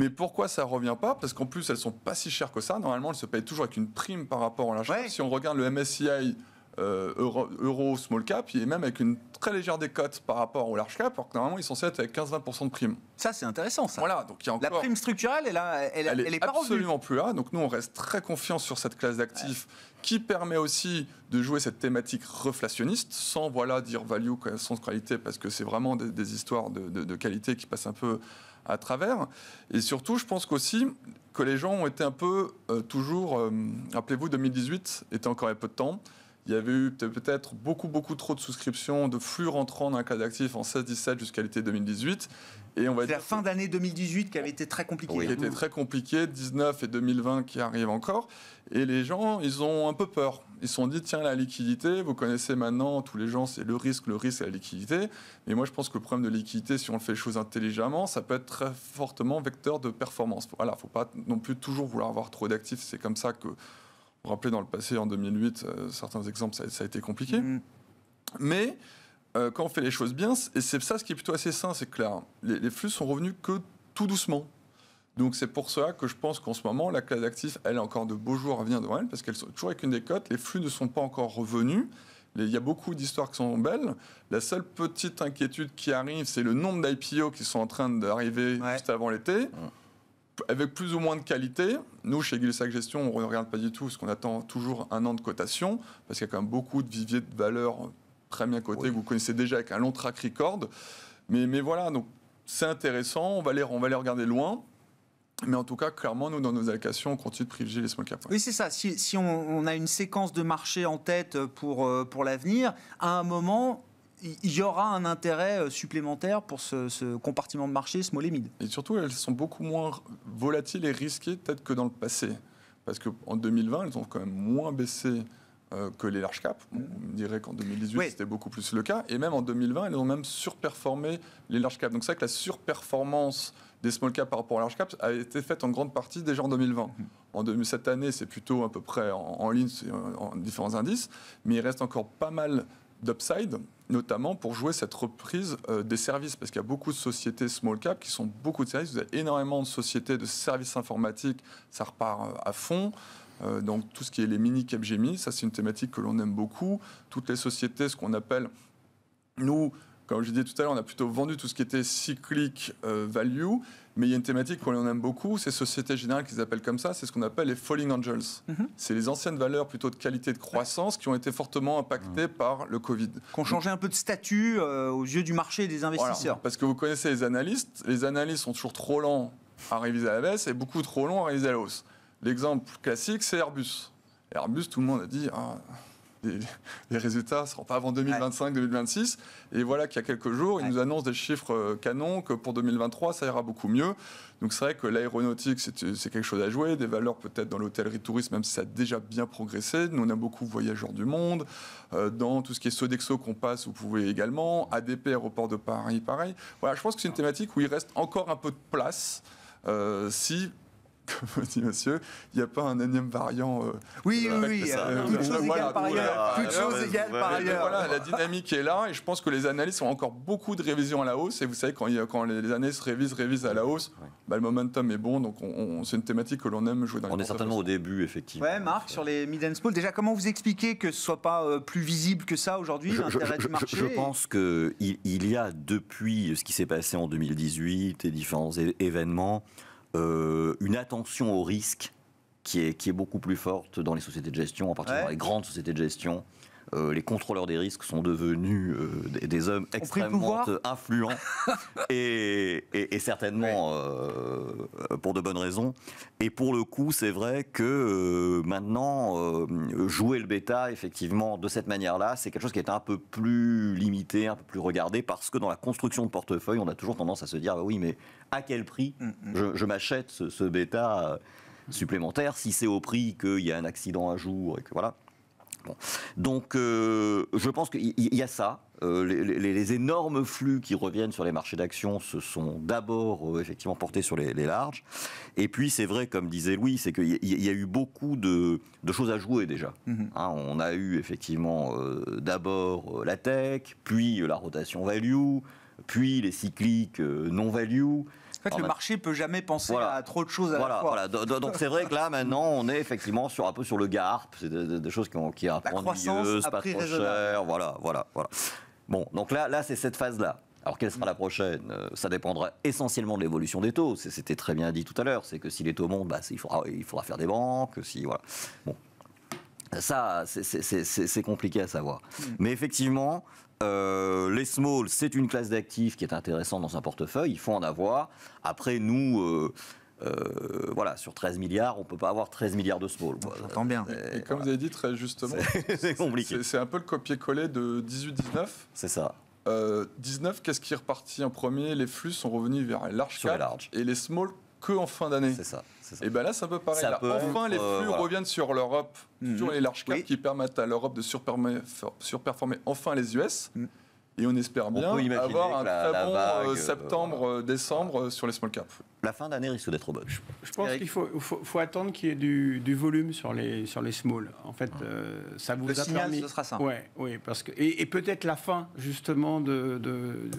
Mais pourquoi ça ne revient pas? Parce qu'en plus, elles sont pas si chères que ça. Normalement, elles se payent toujours avec une prime par rapport au large cap. Ouais. Si on regarde le MSCI euh, euro, euro small cap, est même avec une très légère décote par rapport au large cap, alors que normalement, ils sont censés être avec 15-20% de prime. Ça, c'est intéressant, ça. Voilà, donc il y a La prime structurelle, elle, a- elle, Elle elle est, est pas revenue. absolument plus là. Donc nous, on reste très confiants sur cette classe d'actifs qui permet aussi de jouer cette thématique reflationniste sans voilà dire value sans qualité parce que c'est vraiment des, des histoires de, de- de qualité qui passent un peu à travers. Et surtout, je pense qu'aussi que les gens ont été un peu euh, toujours, euh, rappelez-vous, 2018 était encore il y a peu de temps. Il y avait eu peut- peut-être beaucoup, beaucoup trop de souscriptions, de flux rentrants dans la classe d'actifs en 16-17 jusqu'à l'été 2018. Et on va dire la fin d'année 2018 qui avait été très compliquée. qui hein. était très compliqué, 19 et 2020 qui arrivent encore. Et les gens, ils ont un peu peur. Ils se sont dit, tiens, la liquidité, vous connaissez maintenant, tous les gens, c'est le risque, le risque, la liquidité. Mais moi, je pense que le problème de liquidité, si on le fait les choses intelligemment, ça peut être très fortement vecteur de performance. Voilà, faut pas non plus toujours vouloir avoir trop d'actifs. C'est comme ça que, vous vous rappelez, dans le passé, en 2008, euh, certains exemples, ça, ça a été compliqué. Mm. Mais euh, quand on fait les choses bien, et c'est ça ce qui est plutôt assez sain, c'est que là, les, les flux sont revenus que tout doucement. Donc c'est pour ça que je pense qu'en ce moment, la classe d'actifs, elle a encore de beaux jours à venir devant elle, parce qu'elle sont toujours avec une décote, les flux ne sont pas encore revenus. Il y a beaucoup d'histoires qui sont belles. La seule petite inquiétude qui arrive, c'est le nombre d'IPO qui sont en train d'arriver Ouais. juste avant l'été, avec plus ou moins de qualité. Nous, chez Gilsac Gestion, on ne regarde pas du tout, parce qu'on attend toujours un an de cotation, parce qu'il y a quand même beaucoup de viviers de valeurs très bien cotés, que vous connaissez déjà avec un long track record. Mais, mais voilà, donc c'est intéressant, on va, les, on va les regarder loin. Mais en tout cas, clairement, nous, dans nos allocations, on continue de privilégier les small caps. Oui, c'est ça. Si, si on, on a une séquence de marché en tête pour, euh, pour l'avenir, à un moment, il y aura un intérêt euh, supplémentaire pour ce, ce compartiment de marché small et mid. Et surtout, elles sont beaucoup moins volatiles et risquées peut-être que dans le passé. Parce qu'en 2020, elles ont quand même moins baissé euh, que les large caps. Bon, on dirait qu'en 2018, Oui. c'était beaucoup plus le cas. Et même en 2020, elles ont même surperformé les large caps. Donc c'est vrai que la surperformance des small caps par rapport aux large caps a été faite en grande partie déjà en 2020. En 2000 cette année, c'est plutôt à peu près en, en ligne en, en différents indices. Mais il reste encore pas mal d'upside, notamment pour jouer cette reprise euh, des services, parce qu'il y a beaucoup de sociétés small cap qui sont beaucoup de services. Vous avez énormément de sociétés de services informatiques, ça repart euh, à fond. Euh, donc tout ce qui est les mini Capgemini, ça c'est une thématique que l'on aime beaucoup. Toutes les sociétés, ce qu'on appelle nous comme je disais tout à l'heure, on a plutôt vendu tout ce qui était cyclique euh, value, mais il y a une thématique qu'on aime beaucoup, c'est Société Générale qu'ils appellent comme ça, c'est ce qu'on appelle les Falling Angels. Mhm. C'est les anciennes valeurs plutôt de qualité de croissance qui ont été fortement impactées par le Covid. Qu'on changeait un peu de statut euh, aux yeux du marché et des Voilà, investisseurs. parce que vous connaissez les analystes, les analystes sont toujours trop lents à réviser à la baisse et beaucoup trop longs à réviser à la hausse. L'exemple classique, c'est Airbus. Airbus, tout le monde a dit, ah, les, les résultats ne seront pas avant 2025-2026. Et voilà qu'il y a quelques jours, ils nous annoncent des chiffres euh, canons, que pour 2023, ça ira beaucoup mieux. Donc c'est vrai que l'aéronautique, c'est quelque chose à jouer, des valeurs peut-être dans l'hôtellerie tourisme, même si ça a déjà bien progressé. Nous, on a beaucoup voyageurs du monde. Euh, dans tout ce qui est Sodexo qu'on passe, vous pouvez également. ADP, aéroport de Paris, pareil. Voilà, je pense que c'est une thématique où il reste encore un peu de place euh, si, comme dit monsieur, il n'y a pas un énième variant. euh, Oui, oui, avec oui. euh, Euh, Toutes choses égales par ailleurs. Toutes choses égales par ailleurs. voilà, la dynamique est là et je pense que les analystes ont encore beaucoup de révisions à la hausse. Et vous savez, quand, il quand les, les analystes révisent, révisent à la hausse, Ouais. bah, le momentum est bon. Donc on- on- c'est une thématique que l'on aime jouer dans les On est certainement au début, effectivement. Ouais, Marc, sur les mid and small, déjà, comment vous expliquez que ce soit pas euh, plus visible que ça aujourd'hui, Je, je- l'intérêt je- du marché je pense qu'il il y a, depuis ce qui s'est passé en 2018 et différents événements, euh, une attention au risque qui est, qui est beaucoup plus forte dans les sociétés de gestion, en particulier Ouais. dans les grandes sociétés de gestion. Euh, les contrôleurs des risques sont devenus euh, des, des hommes extrêmement euh, influents et, et- et certainement euh, pour de bonnes raisons. Et pour le coup, c'est vrai que maintenant, jouer le bêta, effectivement, de cette manière-là, c'est quelque chose qui est un peu plus limité, un peu plus regardé, parce que dans la construction de portefeuille, on a toujours tendance à se dire, ah oui, mais à quel prix Mm, mm. je, je m'achète ce, ce bêta supplémentaire si c'est au prix qu'il y a un accident un jour et que voilà. Bon. Donc, euh, je pense qu'il y, a ça. Euh, les, les- les énormes flux qui reviennent sur les marchés d'actions se sont d'abord euh, effectivement portés sur les, les larges. Et puis, c'est vrai, comme disait Louis, c'est qu'il y, a eu beaucoup de, de choses à jouer déjà. Mhm. Hein, on a eu effectivement d'abord la tech, puis la rotation value, puis les cycliques non value. En fait, le marché peut jamais penser Voilà. à trop de choses à Voilà, la fois. voilà. Do- do- Donc c'est vrai que là maintenant on est effectivement sur un peu sur le GARP, c'est des, des- des choses qui ont qui La croissance à pas prix trop cher, voilà, voilà, voilà. Bon, donc là, là c'est cette phase-là. Alors quelle sera la prochaine? Euh, Ça dépendra essentiellement de l'évolution des taux. C'était très bien dit tout à l'heure. C'est que si les taux montent, bah, il faudra, il faudra faire des banques. Si voilà. Bon, ça, c'est- compliqué à savoir. Mais effectivement, euh, les small, c'est une classe d'actifs qui est intéressante dans un portefeuille. Il faut en avoir. Après, nous, euh, euh, voilà, sur 13 milliards, on peut pas avoir 13 milliards de small. J'entends bien. Et comme vous avez dit très justement, C'est compliqué. c'est- un peu le copier-coller de 18-19. C'est ça. Euh, 19, qu'est-ce qui est reparti en premier? Les flux sont revenus vers les large les et les small que en fin d'année. C'est ça. Ça. Et bien là, c'est un peu pareil. Ça Là, peut enfin, être, les flux euh, voilà. reviennent sur l'Europe, Mhm. sur les large caps, Oui. qui permettent à l'Europe de surperformer, surperformer enfin les US. Mhm. Et on espère bien avoir un la- très la bon vague, euh, euh, septembre, voilà. euh, décembre euh, sur les small caps. La fin d'année risque d'être bonne. Je pense Eric. qu'il faut, faut, faut attendre qu'il y ait du, du volume sur les, sur les small. En fait, euh, ça vous Le a signal, permis. ce sera ça. Ouais, oui, parce que et, et peut-être la fin justement de, de- de-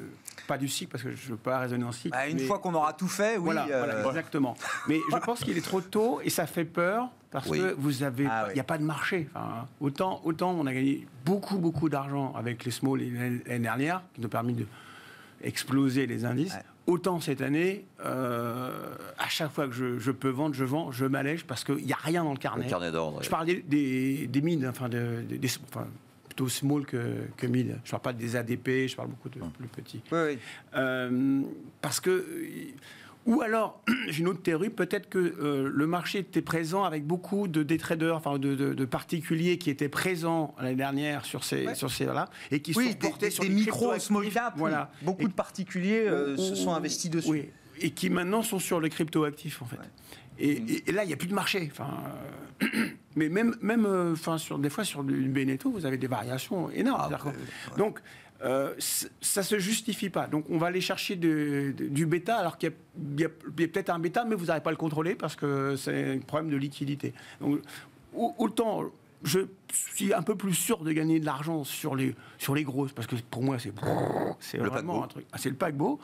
pas du cycle parce que je ne veux pas raisonner en cycle. Bah, une mais- fois qu'on aura tout fait, oui. voilà, euh, voilà, exactement. Mais je pense qu'il est trop tôt et ça fait peur parce Oui. que vous avez, il Ah oui. n'y a pas de marché. Enfin, autant, autant on a gagné beaucoup, beaucoup d'argent avec les small l'année dernière, qui nous a permis de exploser les indices. Ouais. Autant cette année, euh, à chaque fois que je, je peux vendre, je vends, je m'allège parce qu'il n'y a rien dans le carnet. Le carnet d'ordre. Je parle des, mid, enfin, de- des- des- enfin, plutôt small que, que mid. Je parle pas des ADP, je parle beaucoup de plus petits. Oui, oui. Euh, parce que. Ou alors, j'ai une autre théorie, peut-être que euh, le marché était présent avec beaucoup de des traders, enfin de, de- de particuliers qui étaient présents l'année dernière sur ces, Ouais. sur ces là et qui Oui, sont portés des- sur des les micros small cap. Voilà. Beaucoup Et- de particuliers euh, se sont investis dessus. oui, et qui maintenant sont sur les crypto-actifs en fait. Et, et- et là, il n'y a plus de marché. Enfin, euh, mais même, même euh, enfin, sur, des fois sur du Beneteau, vous avez des variations énormes. Ah, ouais, Donc, euh, ça se justifie pas. Donc, on va aller chercher de- de- du bêta, alors qu'il y a, a- peut-être un bêta, mais vous n'arrivez pas à le contrôler parce que c'est un problème de liquidité. Donc, au- autant je suis un peu plus sûr de gagner de l'argent sur les, sur les grosses, parce que pour moi, c'est c'est Le vraiment paquebot. un truc. Ah, c'est le paquebot.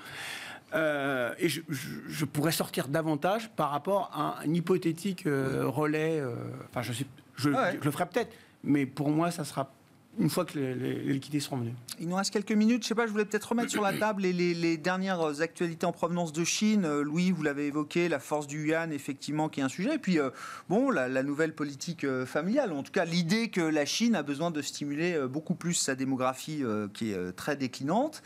Euh, et je, je- je pourrais sortir davantage par rapport à un hypothétique euh, relais. euh, Enfin, je, sais, je, Ah ouais. je le ferai peut-être, mais pour moi, ça sera une fois que les, les- les liquidités seront venues. Il nous reste quelques minutes. Je sais pas, je voulais peut-être remettre sur la table les, dernières actualités en provenance de Chine. Euh, Louis, vous l'avez évoqué, la force du yuan, effectivement, qui est un sujet. Et puis, euh, bon, la, nouvelle politique euh, familiale. En tout cas, l'idée que la Chine a besoin de stimuler beaucoup plus sa démographie qui est très déclinante.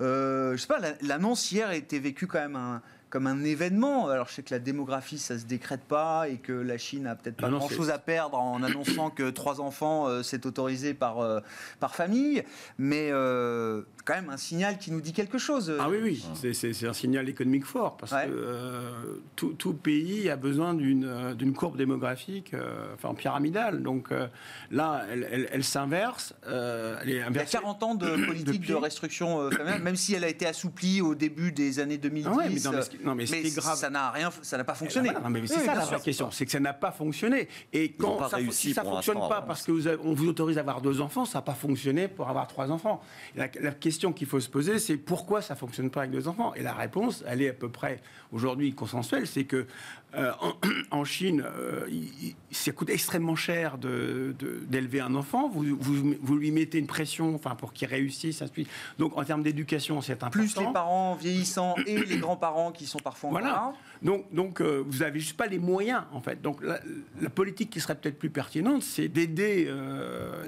Je sais pas, la- l'annonce hier a été vécue quand même un- comme un événement. Alors, je sais que la démographie, ça se décrète pas et que la Chine a peut-être pas grand-chose à perdre en annonçant que trois enfants, euh, c'est autorisé par, euh, par famille. Mais euh, quand même un signal qui nous dit quelque chose. Ah oui, oui, c'est- c'est c'est un signal économique fort, parce Ouais. que euh, tout, tout pays a besoin d'une euh, d'une courbe démographique euh, enfin, pyramidale. Donc euh, là, elle, elle- elle s'inverse. euh, elle est Il y a inversée. 40 ans de politique Depuis- de restriction euh, familiale, même si elle a été assouplie au début des années 2010. Ah ouais, mais non, mais ce qui- non, mais ce mais qui est grave- ça n'a rien, ça n'a pas fonctionné. Eh ben voilà, mais c'est Oui, ça la vraie question, c'est que ça n'a pas fonctionné. Et quand ça, si ça pour fonctionne pas parce que vous avez- on vous autorise à avoir deux enfants, ça n'a pas fonctionné pour avoir trois enfants. La, la question qu'il faut se poser, c'est pourquoi ça fonctionne pas avec deux enfants? Et la réponse, elle est à peu près aujourd'hui consensuelle, c'est que euh, en, en Chine, euh, il- ça coûte extrêmement cher de- de- d'élever un enfant. Vous, vous, vous lui mettez une pression, enfin pour qu'il réussisse, ainsi de suite. Donc en termes d'éducation, c'est important. Plus les parents vieillissants et les grands-parents qui sont parfois encore Voilà. là. Donc, donc euh, vous n'avez juste pas les moyens, en fait. Donc, la, la politique qui serait peut-être plus pertinente, c'est d'aider,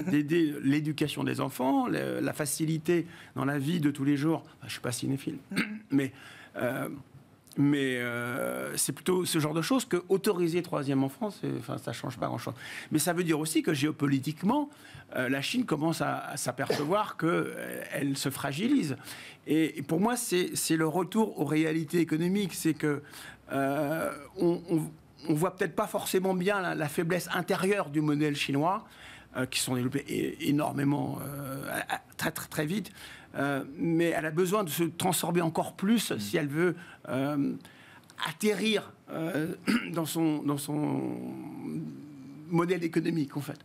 d'aider l'éducation des enfants, la facilité dans la vie de tous les jours. Enfin, je ne suis pas cinéphile, mais, euh, mais euh, c'est plutôt ce genre de choses que autoriser troisième enfant, c'est- enfin, ça ne change pas grand-chose. Mais ça veut dire aussi que géopolitiquement, euh, la Chine commence à, à s'apercevoir qu'elle se fragilise. Et, pour moi, c'est le retour aux réalités économiques. C'est que euh, on, voit peut-être pas forcément bien la, la faiblesse intérieure du modèle chinois, euh, qui sont développés énormément, euh, très, très très vite. Euh, mais elle a besoin de se transformer encore plus si elle veut euh, atterrir euh, dans, son, dans son modèle économique, en fait.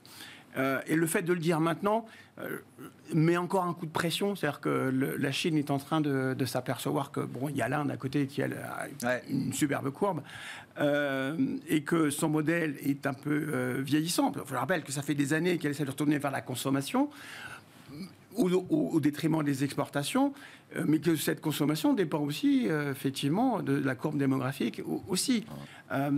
Et le fait de le dire maintenant met encore un coup de pression, c'est-à-dire que le- la Chine est en train de, de s'apercevoir que bon, il y a l'Inde à côté qui a Ouais. une superbe courbe et que son modèle est un peu vieillissant. Je rappelle que ça fait des années qu'elle essaie de retourner vers la consommation au, détriment des exportations, euh, mais que cette consommation dépend aussi, euh, effectivement, de la courbe démographique au- aussi. Euh,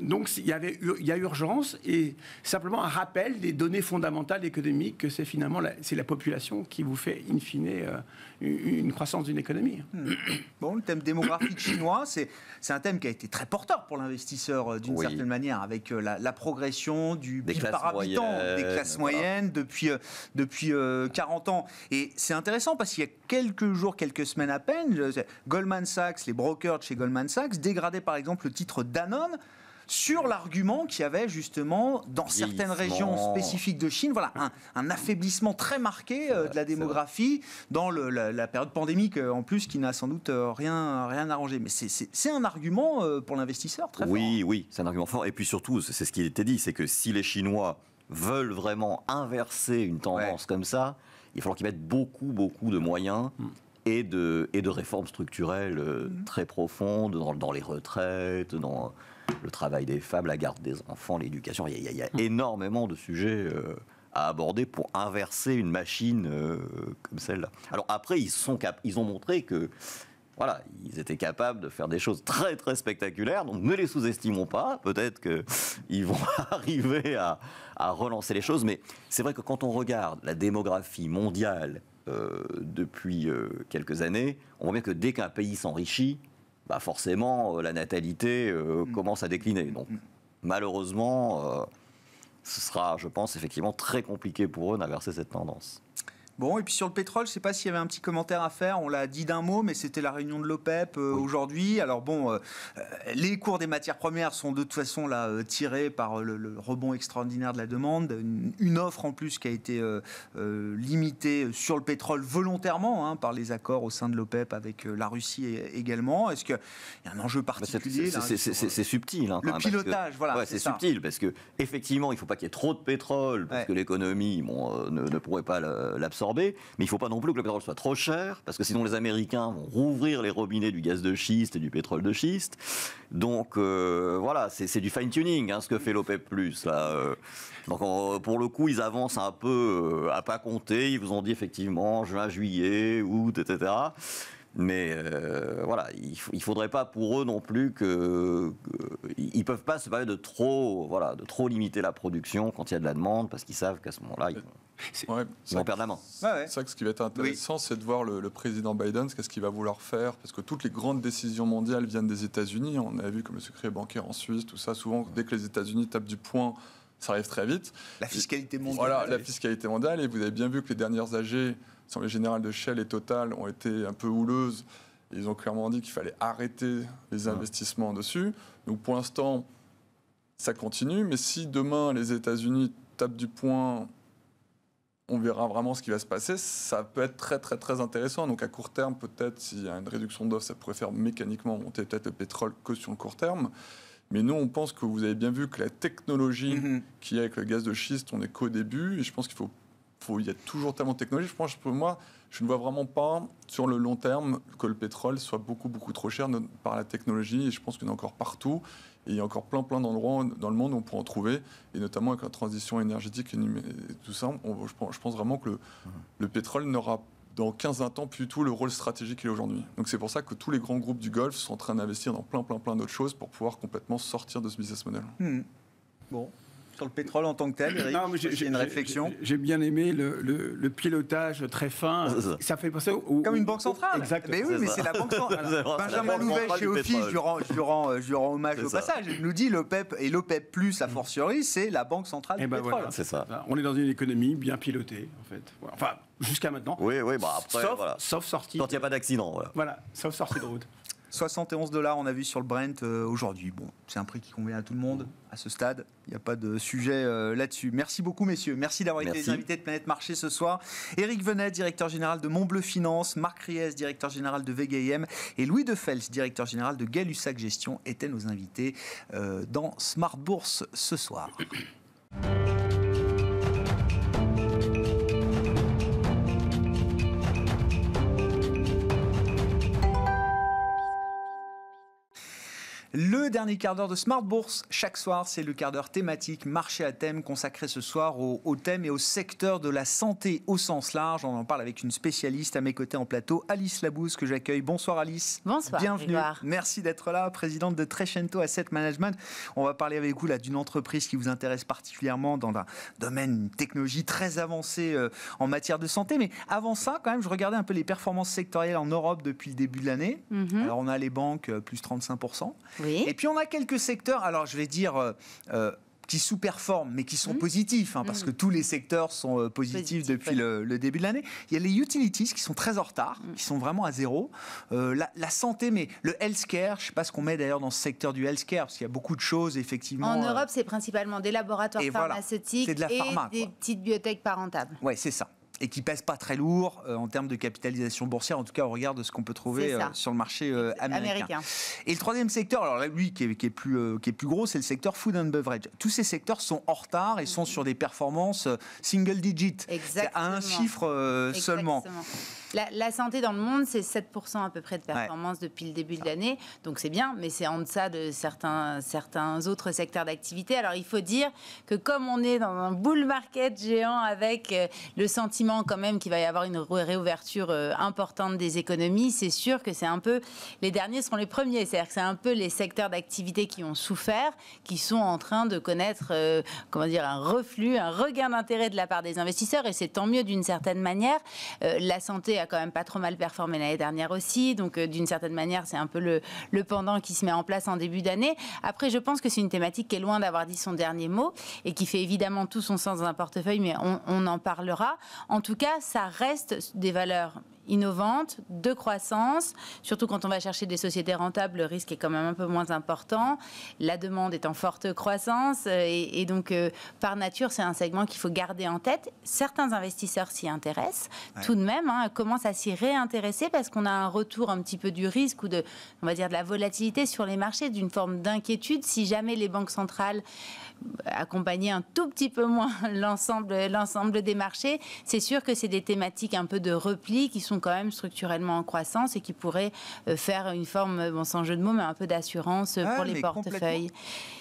donc il y, avait, il y a urgence et simplement un rappel des données fondamentales économiques que c'est finalement la, c'est la population qui vous fait, in fine, une croissance d'une économie. Bon, le thème démographique chinois, c'est c'est un thème qui a été très porteur pour l'investisseur euh, d'une Oui. certaine manière, avec euh, la, la progression du Des PIB classes par habitant, moyennes, des classes voilà. moyennes depuis, euh, depuis euh, 40 ans. Et c'est intéressant parce qu'il y a quelques jours, quelques semaines à peine, Goldman Sachs, les brokers de chez Goldman Sachs, dégradaient par exemple le titre Danone sur l'argument qu'il y avait justement dans certaines régions spécifiques de Chine, voilà, un, un affaiblissement très marqué euh, de la démographie dans le- la, la période pandémique euh, en plus qui n'a sans doute euh, rien, rien arrangé. Mais c'est- un argument pour l'investisseur très Oui, oui, c'est un argument fort. Et puis surtout, c'est ce qui était dit, c'est que si les Chinois veulent vraiment inverser une tendance comme ça, il va falloir qu'ils mettent beaucoup, beaucoup de moyens Mm. et, de, et de réformes structurelles euh, Mm. très profondes dans, dans les retraites, dans le travail des femmes, la garde des enfants, l'éducation. Il y a, il y a- il y a Mm. énormément de sujets euh, à aborder pour inverser une machine euh, comme celle-là. Alors après, ils, sont cap- ils ont montré que voilà, ils étaient capables de faire des choses très très spectaculaires, donc ne les sous-estimons pas. Peut-être qu'ils vont arriver à, à relancer les choses, mais c'est vrai que quand on regarde la démographie mondiale euh, depuis euh, quelques années, on voit bien que dès qu'un pays s'enrichit, bah forcément euh, la natalité euh, commence à décliner. Donc malheureusement, euh, ce sera, je pense, effectivement très compliqué pour eux d'inverser cette tendance. Bon, et puis sur le pétrole, je ne sais pas s'il y avait un petit commentaire à faire. On l'a dit d'un mot, mais c'était la réunion de l'OPEP euh, aujourd'hui. Alors bon, euh, euh, les cours des matières premières sont de toute façon là tirés par le, le rebond extraordinaire de la demande. Une, une offre en plus qui a été limitée sur le pétrole volontairement hein, par les accords au sein de l'OPEP avec la Russie également. Est-ce qu'il y a un enjeu Bah, particulier c'est- subtil. hein, le que- pilotage, voilà, Ouais, c'est subtil parce que effectivement, il ne faut pas qu'il y ait trop de pétrole parce Ouais. que l'économie bon, ne, ne pourrait pas l'absorber. Mais il ne faut pas non plus que le pétrole soit trop cher, parce que sinon les Américains vont rouvrir les robinets du gaz de schiste et du pétrole de schiste. Donc euh, voilà, c'est du fine-tuning, hein, ce que fait l'OPEP+. Euh. Donc pour le coup, ils avancent un peu euh, à pas compter. Ils vous ont dit effectivement juin, juillet, août, etc. Mais euh, voilà, il ne faudrait pas pour eux non plus que, ils peuvent pas se permettre de trop, voilà, de trop limiter la production quand il y a de la demande, parce qu'ils savent qu'à ce moment-là, ils, vont perdre la main. C'est ça que ce qui va être intéressant, c'est de voir le, président Biden, qu'est-ce qu'il va vouloir faire, parce que toutes les grandes décisions mondiales viennent des États-Unis. On a vu comme le secret bancaire en Suisse, tout ça. Souvent, dès que les États-Unis tapent du poing, ça arrive très vite. La fiscalité mondiale. Voilà, la fiscalité mondiale. Et vous avez bien vu que les dernières AG les générales de Shell et Total ont été un peu houleuses. ils ont clairement dit qu'il fallait arrêter les investissements dessus. Donc pour l'instant, ça continue. Mais si demain les États-Unis tapent du poing, on verra vraiment ce qui va se passer. Ça peut être très très très intéressant. Donc à court terme, peut-être s'il y a une réduction d'offres, ça pourrait faire mécaniquement monter peut-être le pétrole que sur le court terme. Mais nous, on pense que vous avez bien vu que la technologie mm-hmm. qui est avec le gaz de schiste, on est qu'au début. Et je pense qu'il faut il y a toujours tellement de technologie. Je pense, pour moi, je ne vois vraiment pas sur le long terme que le pétrole soit beaucoup, beaucoup trop cher par la technologie. Et je pense qu'il y en a encore partout. Et il y a encore plein, plein d'endroits dans le monde où on peut en trouver. Et notamment avec la transition énergétique et tout ça, je, pense, vraiment que le, pétrole n'aura dans 15-20 ans plus du tout le rôle stratégique qu'il est aujourd'hui. Donc c'est pour ça que tous les grands groupes du Golfe sont en train d'investir dans plein, plein, plein d'autres choses pour pouvoir complètement sortir de ce business model. Hmm. Bon, sur le pétrole en tant que tel, Eric? J'ai une réflexion. J'ai bien aimé le, pilotage très fin. Ça fait penser au, Comme une banque centrale. Exactement. Mais oui, mais c'est la banque centrale. Benjamin Louvet, chez Office, je rends, je, rends, hommage au passage. Il nous dit l'OPEP et l'OPEP plus, a fortiori, c'est la banque centrale du ben pétrole. c'est ça. On est dans une économie bien pilotée, en fait. Enfin, jusqu'à maintenant. Oui, oui, bah après, sauf, sauf sortie. Quand il n'y a pas d'accident, voilà. Voilà, sauf sortie de route. 71 dollars, on a vu sur le Brent euh, aujourd'hui. Bon, c'est un prix qui convient à tout le monde à ce stade. Il n'y a pas de sujet euh, là-dessus. Merci beaucoup, messieurs. Merci d'avoir été les invités de Planète Marché ce soir. Éric Venet, directeur général de Montbleu Finance, Marc Ries, directeur général de VGM, et Louis Defels, directeur général de Galussac Gestion, étaient nos invités euh, dans Smart Bourse ce soir. Le dernier quart d'heure de Smart Bourse, chaque soir, c'est le quart d'heure thématique, marché à thème, consacré ce soir au, thème et au secteur de la santé au sens large. On en parle avec une spécialiste à mes côtés en plateau, Alice Labouze, que j'accueille. Bonsoir Alice. Bonsoir. Bienvenue. Merci d'être là, présidente de Trecento Asset Management. On va parler avec vous là d'une entreprise qui vous intéresse particulièrement dans un domaine, une technologie très avancée euh, en matière de santé. Mais avant ça, quand même, je regardais un peu les performances sectorielles en Europe depuis le début de l'année. Mhm. Alors on a les banques euh, plus 35%. Et puis on a quelques secteurs, alors je vais dire... Euh, euh, qui sous-performent, mais qui sont mmh. positifs, hein, parce mmh. que tous les secteurs sont euh, positifs depuis le, début de l'année. Il y a les utilities qui sont très en retard, mmh. qui sont vraiment à zéro. la, santé, mais le healthcare, je ne sais pas ce qu'on met d'ailleurs dans ce secteur du healthcare, parce qu'il y a beaucoup de choses, effectivement. En Europe, c'est principalement des laboratoires pharmaceutiques et des petites biotech pas rentables. Oui, c'est ça et qui pèse pas très lourd euh, en termes de capitalisation boursière, en tout cas au regard de ce qu'on peut trouver euh, sur le marché euh, américain. Et le troisième secteur, alors là, lui qui est, qui est plus, qui est plus gros, c'est le secteur food and beverage. Tous ces secteurs sont en retard et sont sur des performances single digit, à un chiffre seulement. La, santé dans le monde, c'est 7% à peu près de performance depuis le début de l'année. Donc c'est bien, mais c'est en deçà de certains, certains autres secteurs d'activité. Alors il faut dire que comme on est dans un bull market géant avec euh, le sentiment quand même qu'il va y avoir une réouverture euh, importante des économies, c'est sûr que c'est un peu, les derniers seront les premiers. C'est-à-dire que c'est un peu les secteurs d'activité qui ont souffert, qui sont en train de connaître, euh, comment dire, un reflux, un regain d'intérêt de la part des investisseurs. Et c'est tant mieux d'une certaine manière. la santé a quand même pas trop mal performé l'année dernière aussi. Donc, euh, d'une certaine manière, c'est un peu le, le, pendant qui se met en place en début d'année. Après, je pense que c'est une thématique qui est loin d'avoir dit son dernier mot et qui fait évidemment tout son sens dans un portefeuille, mais on, on en parlera. En tout cas, ça reste des valeurs innovantes, de croissance, surtout quand on va chercher des sociétés rentables, le risque est quand même un peu moins important. La demande est en forte croissance. Euh, et, donc euh, par nature, c'est un segment qu'il faut garder en tête. Certains investisseurs s'y intéressent, tout de même, hein, commencent à s'y réintéresser parce qu'on a un retour un petit peu du risque ou de, on va dire, de la volatilité sur les marchés, d'une forme d'inquiétude. Si jamais les banques centrales accompagner un tout petit peu moins l'ensemble, l'ensemble des marchés, c'est sûr que c'est des thématiques un peu de repli qui sont quand même structurellement en croissance et qui pourraient euh, faire une forme, bon, sans jeu de mots, mais un peu d'assurance pour les portefeuilles.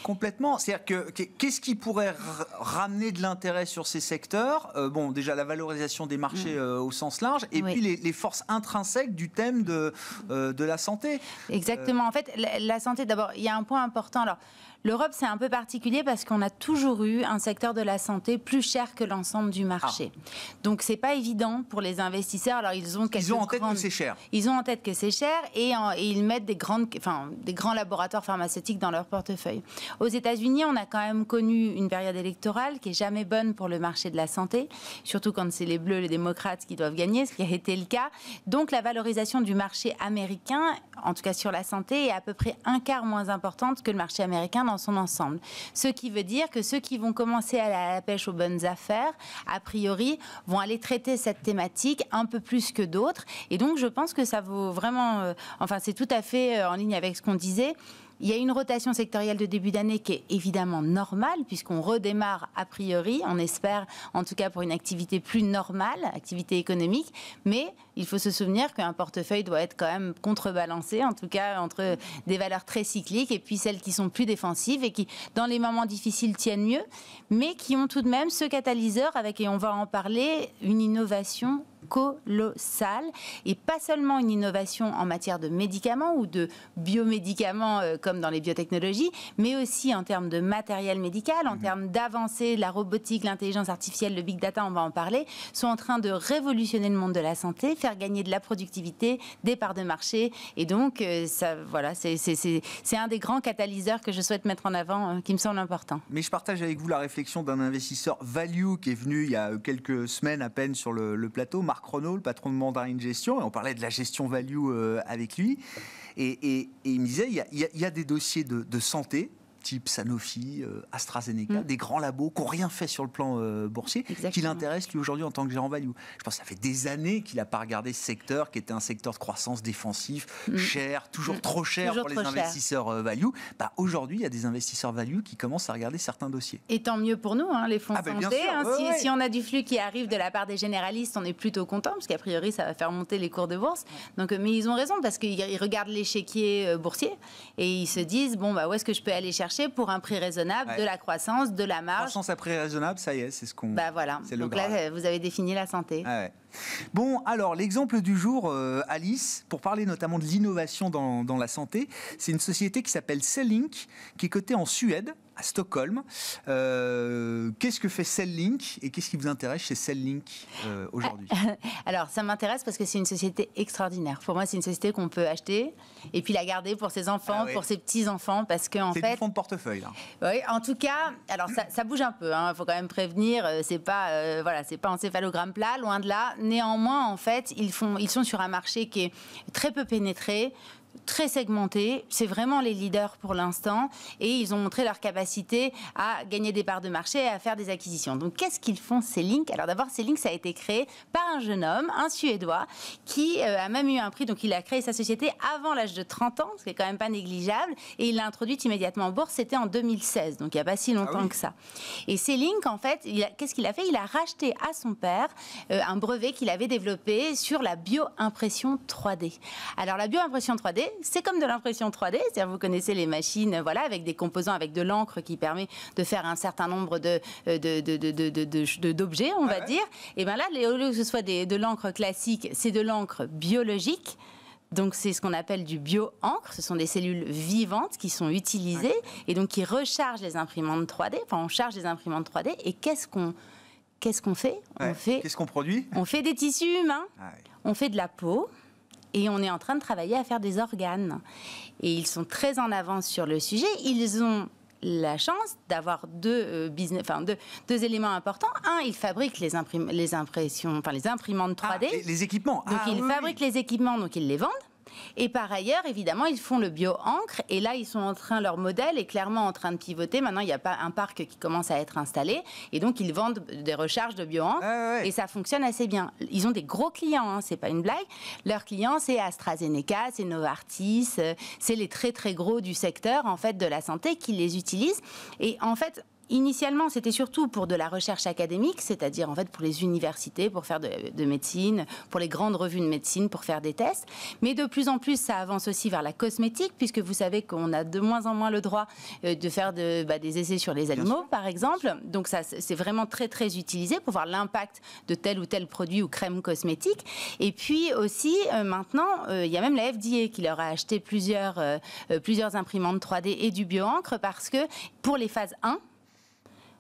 Complètement. C'est-à-dire que qu'est-ce qui pourrait ramener de l'intérêt sur ces secteurs? Euh, Bon, déjà la valorisation des marchés mm. euh, au sens large, et puis les, forces intrinsèques du thème de, de la santé. Exactement. En fait, la, la santé, d'abord, il y a un point important. Alors, L'Europe, c'est un peu particulier parce qu'on a toujours eu un secteur de la santé plus cher que l'ensemble du marché. Donc, ah. Donc, c'est pas évident pour les investisseurs. Alors, ils ont Ils ont en tête que c'est cher. Ils ont en tête que c'est cher et, ils mettent des, grandes, enfin, des grands laboratoires pharmaceutiques dans leur portefeuille. Aux États-Unis, on a quand même connu une période électorale qui est jamais bonne pour le marché de la santé, surtout quand c'est les Bleus, les démocrates qui doivent gagner, ce qui a été le cas. Donc, la valorisation du marché américain, en tout cas sur la santé, est à peu près un quart moins importante que le marché américain dans son ensemble. Ce qui veut dire que ceux qui vont commencer à la, pêche aux bonnes affaires, a priori, vont aller traiter cette thématique un peu plus que d'autres. Et donc, je pense que ça vaut vraiment. Euh, enfin, c'est tout à fait euh, en ligne avec ce qu'on disait. Il y a une rotation sectorielle de début d'année qui est évidemment normale, puisqu'on redémarre a priori, on espère en tout cas pour une activité plus normale, activité économique, mais il faut se souvenir qu'un portefeuille doit être quand même contrebalancé, en tout cas entre des valeurs très cycliques et puis celles qui sont plus défensives et qui, dans les moments difficiles, tiennent mieux, mais qui ont tout de même ce catalyseur avec, et on va en parler, une innovation colossale et pas seulement une innovation en matière de médicaments ou de biomédicaments euh, comme dans les biotechnologies, mais aussi en termes de matériel médical, en mhm. termes d'avancée, la robotique, l'intelligence artificielle, le big data, on va en parler, sont en train de révolutionner le monde de la santé, faire gagner de la productivité, des parts de marché et donc euh, ça, voilà, c'est un des grands catalyseurs que je souhaite mettre en avant, euh, qui me semble important. Mais je partage avec vous la réflexion d'un investisseur value qui est venu il y a quelques semaines à peine sur le, plateau, Marc Renault, le patron de Mandarin Gestion, et on parlait de la gestion value euh, avec lui. Et, il me disait, il y a, des dossiers de santé type Sanofi, euh, AstraZeneca, mm. des grands labos qui n'ont rien fait sur le plan euh, boursier, qui l'intéressent lui aujourd'hui en tant que gérant value. Je pense que ça fait des années qu'il n'a pas regardé ce secteur qui était un secteur de croissance défensif, mm. cher, toujours mm. trop cher pour les investisseurs euh, value. Bah, aujourd'hui, il y a des investisseurs value qui commencent à regarder certains dossiers. Et tant mieux pour nous, hein, les fonds ah ben, santé. Hein, si, on a du flux qui arrive de la part des généralistes, on est plutôt content parce qu'a priori, ça va faire monter les cours de bourse. Donc, mais ils ont raison parce qu'ils regardent l'échiquier boursier et ils se disent bon, bah, où est-ce que je peux aller chercher pour un prix raisonnable, de la croissance, de la marge. Croissance à prix raisonnable, ça y est, c'est ce qu'on. Bah voilà. Donc là, vous avez défini la santé. Ah bon, alors l'exemple du jour, euh, Alice, pour parler notamment de l'innovation dans, dans, la santé, c'est une société qui s'appelle Cellink, qui est cotée en Suède à Stockholm. Euh, qu'est-ce que fait Celllink et qu'est-ce qui vous intéresse chez Celllink euh, aujourd'hui? Alors, ça m'intéresse parce que c'est une société extraordinaire. Pour moi, c'est une société qu'on peut acheter et puis la garder pour ses enfants, ah pour ses petits-enfants, parce qu'en fait... C'est du fonds de portefeuille, là. Oui, en tout cas, alors ça, bouge un peu, il hein. faut quand même prévenir, euh, c'est pas, voilà, c'est pas encéphalogramme plat, loin de là. Néanmoins, en fait, ils, font, ils sont sur un marché qui est très peu pénétré, très segmentés. C'est vraiment les leaders pour l'instant. Et ils ont montré leur capacité à gagner des parts de marché et à faire des acquisitions. Donc, qu'est-ce qu'ils font, ces links? Alors, d'abord, ces links, ça a été créé par un jeune homme, un Suédois, qui euh, a même eu un prix. Donc, il a créé sa société avant l'âge de 30 ans, ce qui est quand même pas négligeable. Et il l'a introduite immédiatement en bourse. C'était en 2016. Donc, il n'y a pas si longtemps ah que ça. Et ces links, en fait, qu'est-ce qu'il a fait? Il a racheté à son père euh, un brevet qu'il avait développé sur la bio-impression 3D. Alors, la bio-impression 3D, c'est comme de l'impression 3D, c'est-à-dire vous connaissez les machines, voilà, avec des composants, avec de l'encre qui permet de faire un certain nombre de, euh, d'objets, on va dire. Et bien là, au lieu que ce soit de l'encre classique, c'est de l'encre biologique. Donc c'est ce qu'on appelle du bio-encre, ce sont des cellules vivantes qui sont utilisées et donc qui rechargent les imprimantes 3D. Enfin, on charge les imprimantes 3D et qu'est-ce qu'on qu'est-ce qu'on fait? On fait Qu'est-ce qu'on produit? On fait des tissus humains. Ah on fait de la peau, et on est en train de travailler à faire des organes. Et ils sont très en avance sur le sujet. Ils ont la chance d'avoir deux, euh, business, enfin, deux, deux, éléments importants. Un, il fabrique les, les impressions, enfin les imprimantes 3D. Ah, les, équipements. Donc ah, il fabrique les équipements, donc ils les vendent. Et par ailleurs, évidemment, ils font le bio-encre. Et là, ils sont en train, leur modèle est clairement en train de pivoter. Maintenant, il n'y a pas un parc qui commence à être installé. Et donc, ils vendent des recharges de bio-encre. Et ça fonctionne assez bien. Ils ont des gros clients, hein, c'est pas une blague. Leurs clients, c'est AstraZeneca, c'est Novartis, euh, c'est les très très gros du secteur, en fait, de la santé qui les utilisent. Et en fait, Initialement, c'était surtout pour de la recherche académique, c'est-à-dire en fait pour les universités, pour faire de, médecine, pour les grandes revues de médecine, pour faire des tests. Mais de plus en plus, ça avance aussi vers la cosmétique, puisque vous savez qu'on a de moins en moins le droit euh, de faire de, bah, des essais sur les animaux, par exemple. Donc ça, c'est vraiment très très utilisé pour voir l'impact de tel ou tel produit ou crème cosmétique. Et puis aussi, euh, maintenant, euh, il y a même la FDA qui leur a acheté plusieurs, plusieurs imprimantes 3D et du bio-encre parce que pour les phases 1,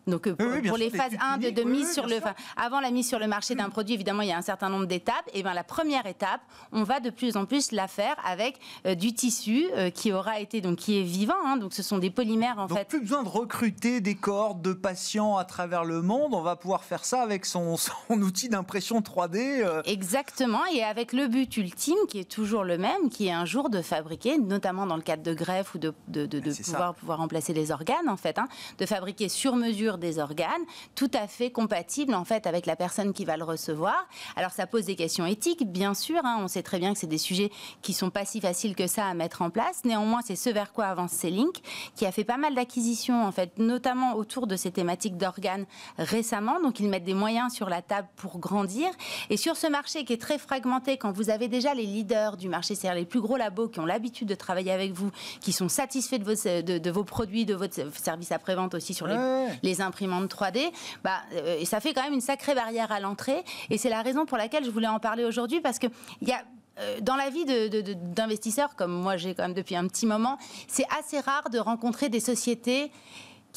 donc euh, pour, les phases 1 de, mise sur le, avant la mise sur le marché d'un produit, évidemment, il y a un certain nombre d'étapes. Et bien la première étape, on va de plus en plus la faire avec euh, du tissu euh, qui aura été donc qui est vivant. Hein. donc ce sont des polymères en donc, fait. Plus besoin de recruter des cordes de patients à travers le monde. On va pouvoir faire ça avec son, son outil d'impression 3D. Exactement. Et avec le but ultime qui est toujours le même, qui est un jour de fabriquer, notamment dans le cadre de greffe ou de, de, de, pouvoir, pouvoir remplacer les organes en fait, hein, de fabriquer sur mesure des organes, tout à fait compatible en fait avec la personne qui va le recevoir. Alors ça pose des questions éthiques, bien sûr. Hein. on sait très bien que c'est des sujets qui sont pas si faciles que ça à mettre en place. Néanmoins, c'est ce vers quoi avance C-Link, qui a fait pas mal d'acquisitions en fait, notamment autour de ces thématiques d'organes récemment. Donc ils mettent des moyens sur la table pour grandir. Et sur ce marché qui est très fragmenté, quand vous avez déjà les leaders du marché, c'est-à-dire les plus gros labos qui ont l'habitude de travailler avec vous, qui sont satisfaits de vos, de, vos produits, de votre service après-vente aussi sur les, les imprimante 3D, bah, euh, ça fait quand même une sacrée barrière à l'entrée. Et c'est la raison pour laquelle je voulais en parler aujourd'hui, parce qu'il y a euh, dans la vie d'investisseurs, comme moi j'ai quand même depuis un petit moment, c'est assez rare de rencontrer des sociétés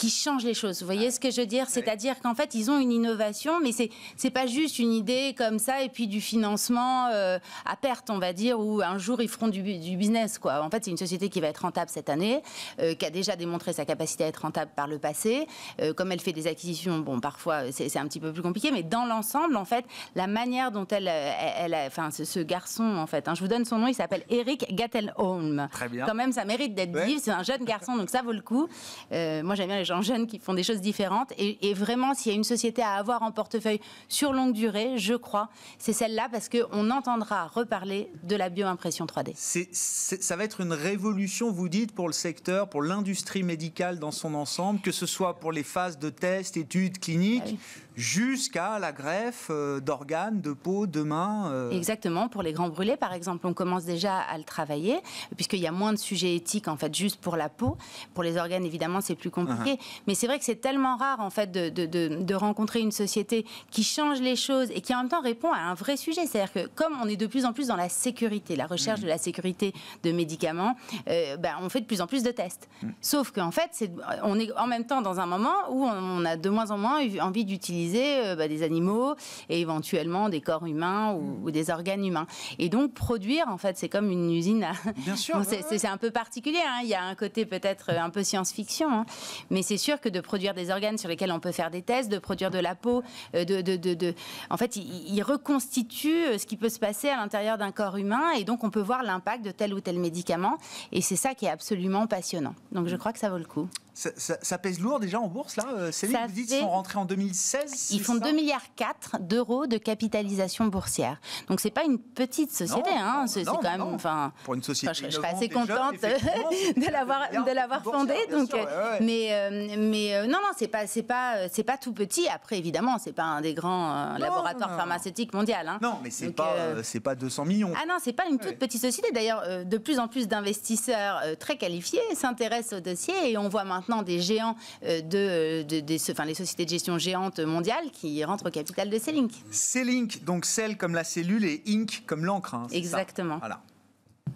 qui changent les choses. Vous voyez ce que je veux dire C'est-à-dire qu'en fait, ils ont une innovation, mais c'est c'est pas juste une idée comme ça et puis du financement euh, à perte, on va dire, où un jour ils feront du, du business. Quoi. En fait, c'est une société qui va être rentable cette année, euh, qui a déjà démontré sa capacité à être rentable par le passé. Euh, comme elle fait des acquisitions, bon, parfois c'est un petit peu plus compliqué, mais dans l'ensemble, en fait, la manière dont elle, elle, enfin, ce, garçon, en fait, hein, je vous donne son nom, il s'appelle Eric Gattelholm. Très bien. Quand même, ça mérite d'être dit. C'est un jeune garçon, donc ça vaut le coup. moi, j'aime bien les gens jeunes qui font des choses différentes. Et, vraiment, s'il y a une société à avoir en portefeuille sur longue durée, je crois, c'est celle-là parce qu'on entendra reparler de la bioimpression 3D. C'est, ça va être une révolution, vous dites, pour le secteur, pour l'industrie médicale dans son ensemble, que ce soit pour les phases de tests, études cliniques. Ah jusqu'à la greffe euh, d'organes, de peau, de mains. Euh. Exactement, pour les grands brûlés, par exemple, on commence déjà à le travailler, puisqu'il y a moins de sujets éthiques, en fait, juste pour la peau. Pour les organes, évidemment, c'est plus compliqué. Uh-huh. Mais c'est vrai que c'est tellement rare, en fait, de, de, de, rencontrer une société qui change les choses et qui, en même temps, répond à un vrai sujet. C'est-à-dire que, comme on est de plus en plus dans la sécurité, la recherche mm. de la sécurité de médicaments, euh, ben, on fait de plus en plus de tests. Mm. Sauf qu'en fait, on est en même temps dans un moment où on a de moins en moins envie d'utiliser euh, bah, des animaux et éventuellement des corps humains ou, mm. des organes humains. Et donc produire, en fait, c'est comme une usine. Bien sûr. c'est un peu particulier. Hein. Il y a un côté peut-être un peu science-fiction, hein. mais c'est sûr que de produire des organes sur lesquels on peut faire des tests, de produire de la peau, euh, de, de, de, en fait, il, reconstitue euh, ce qui peut se passer à l'intérieur d'un corps humain et donc on peut voir l'impact de tel ou tel médicament. Et c'est ça qui est absolument passionnant. Donc je crois que ça vaut le coup. Ça, pèse lourd déjà en bourse là euh, C'est vous dites sont rentrés en 2016 Ils font 2 milliards 4 d'euros de capitalisation boursière. Donc c'est pas une petite société, hein, c'est quand même enfin pour une société je, serais assez contente de l'avoir de l'avoir fondée donc euh, mais euh, mais non non, c'est pas c'est pas c'est pas tout petit après évidemment, c'est pas un des grands laboratoires pharmaceutiques mondiaux hein. Non, mais c'est pas c'est pas 200 millions. Ah non, c'est pas une toute petite société d'ailleurs de plus en plus d'investisseurs très qualifiés s'intéressent au dossier et on voit maintenant des géants euh, de, de, de, enfin, les sociétés de gestion géantes mondiales qui rentrent au capital de C-Link. C-Link, donc celle comme la cellule et Ink comme l'encre. Hein, Exactement. Voilà.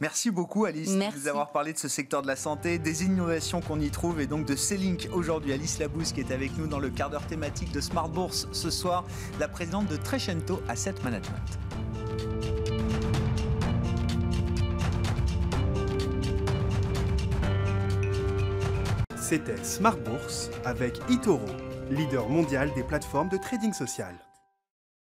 Merci beaucoup Alice de nous avoir parlé de ce secteur de la santé, des innovations qu'on y trouve et donc de C-Link aujourd'hui. Alice Labousse qui est avec nous dans le quart d'heure thématique de Smart Bourse ce soir, la présidente de Trecento Asset Management. C'était Smart Bourse avec eToro, leader mondial des plateformes de trading social.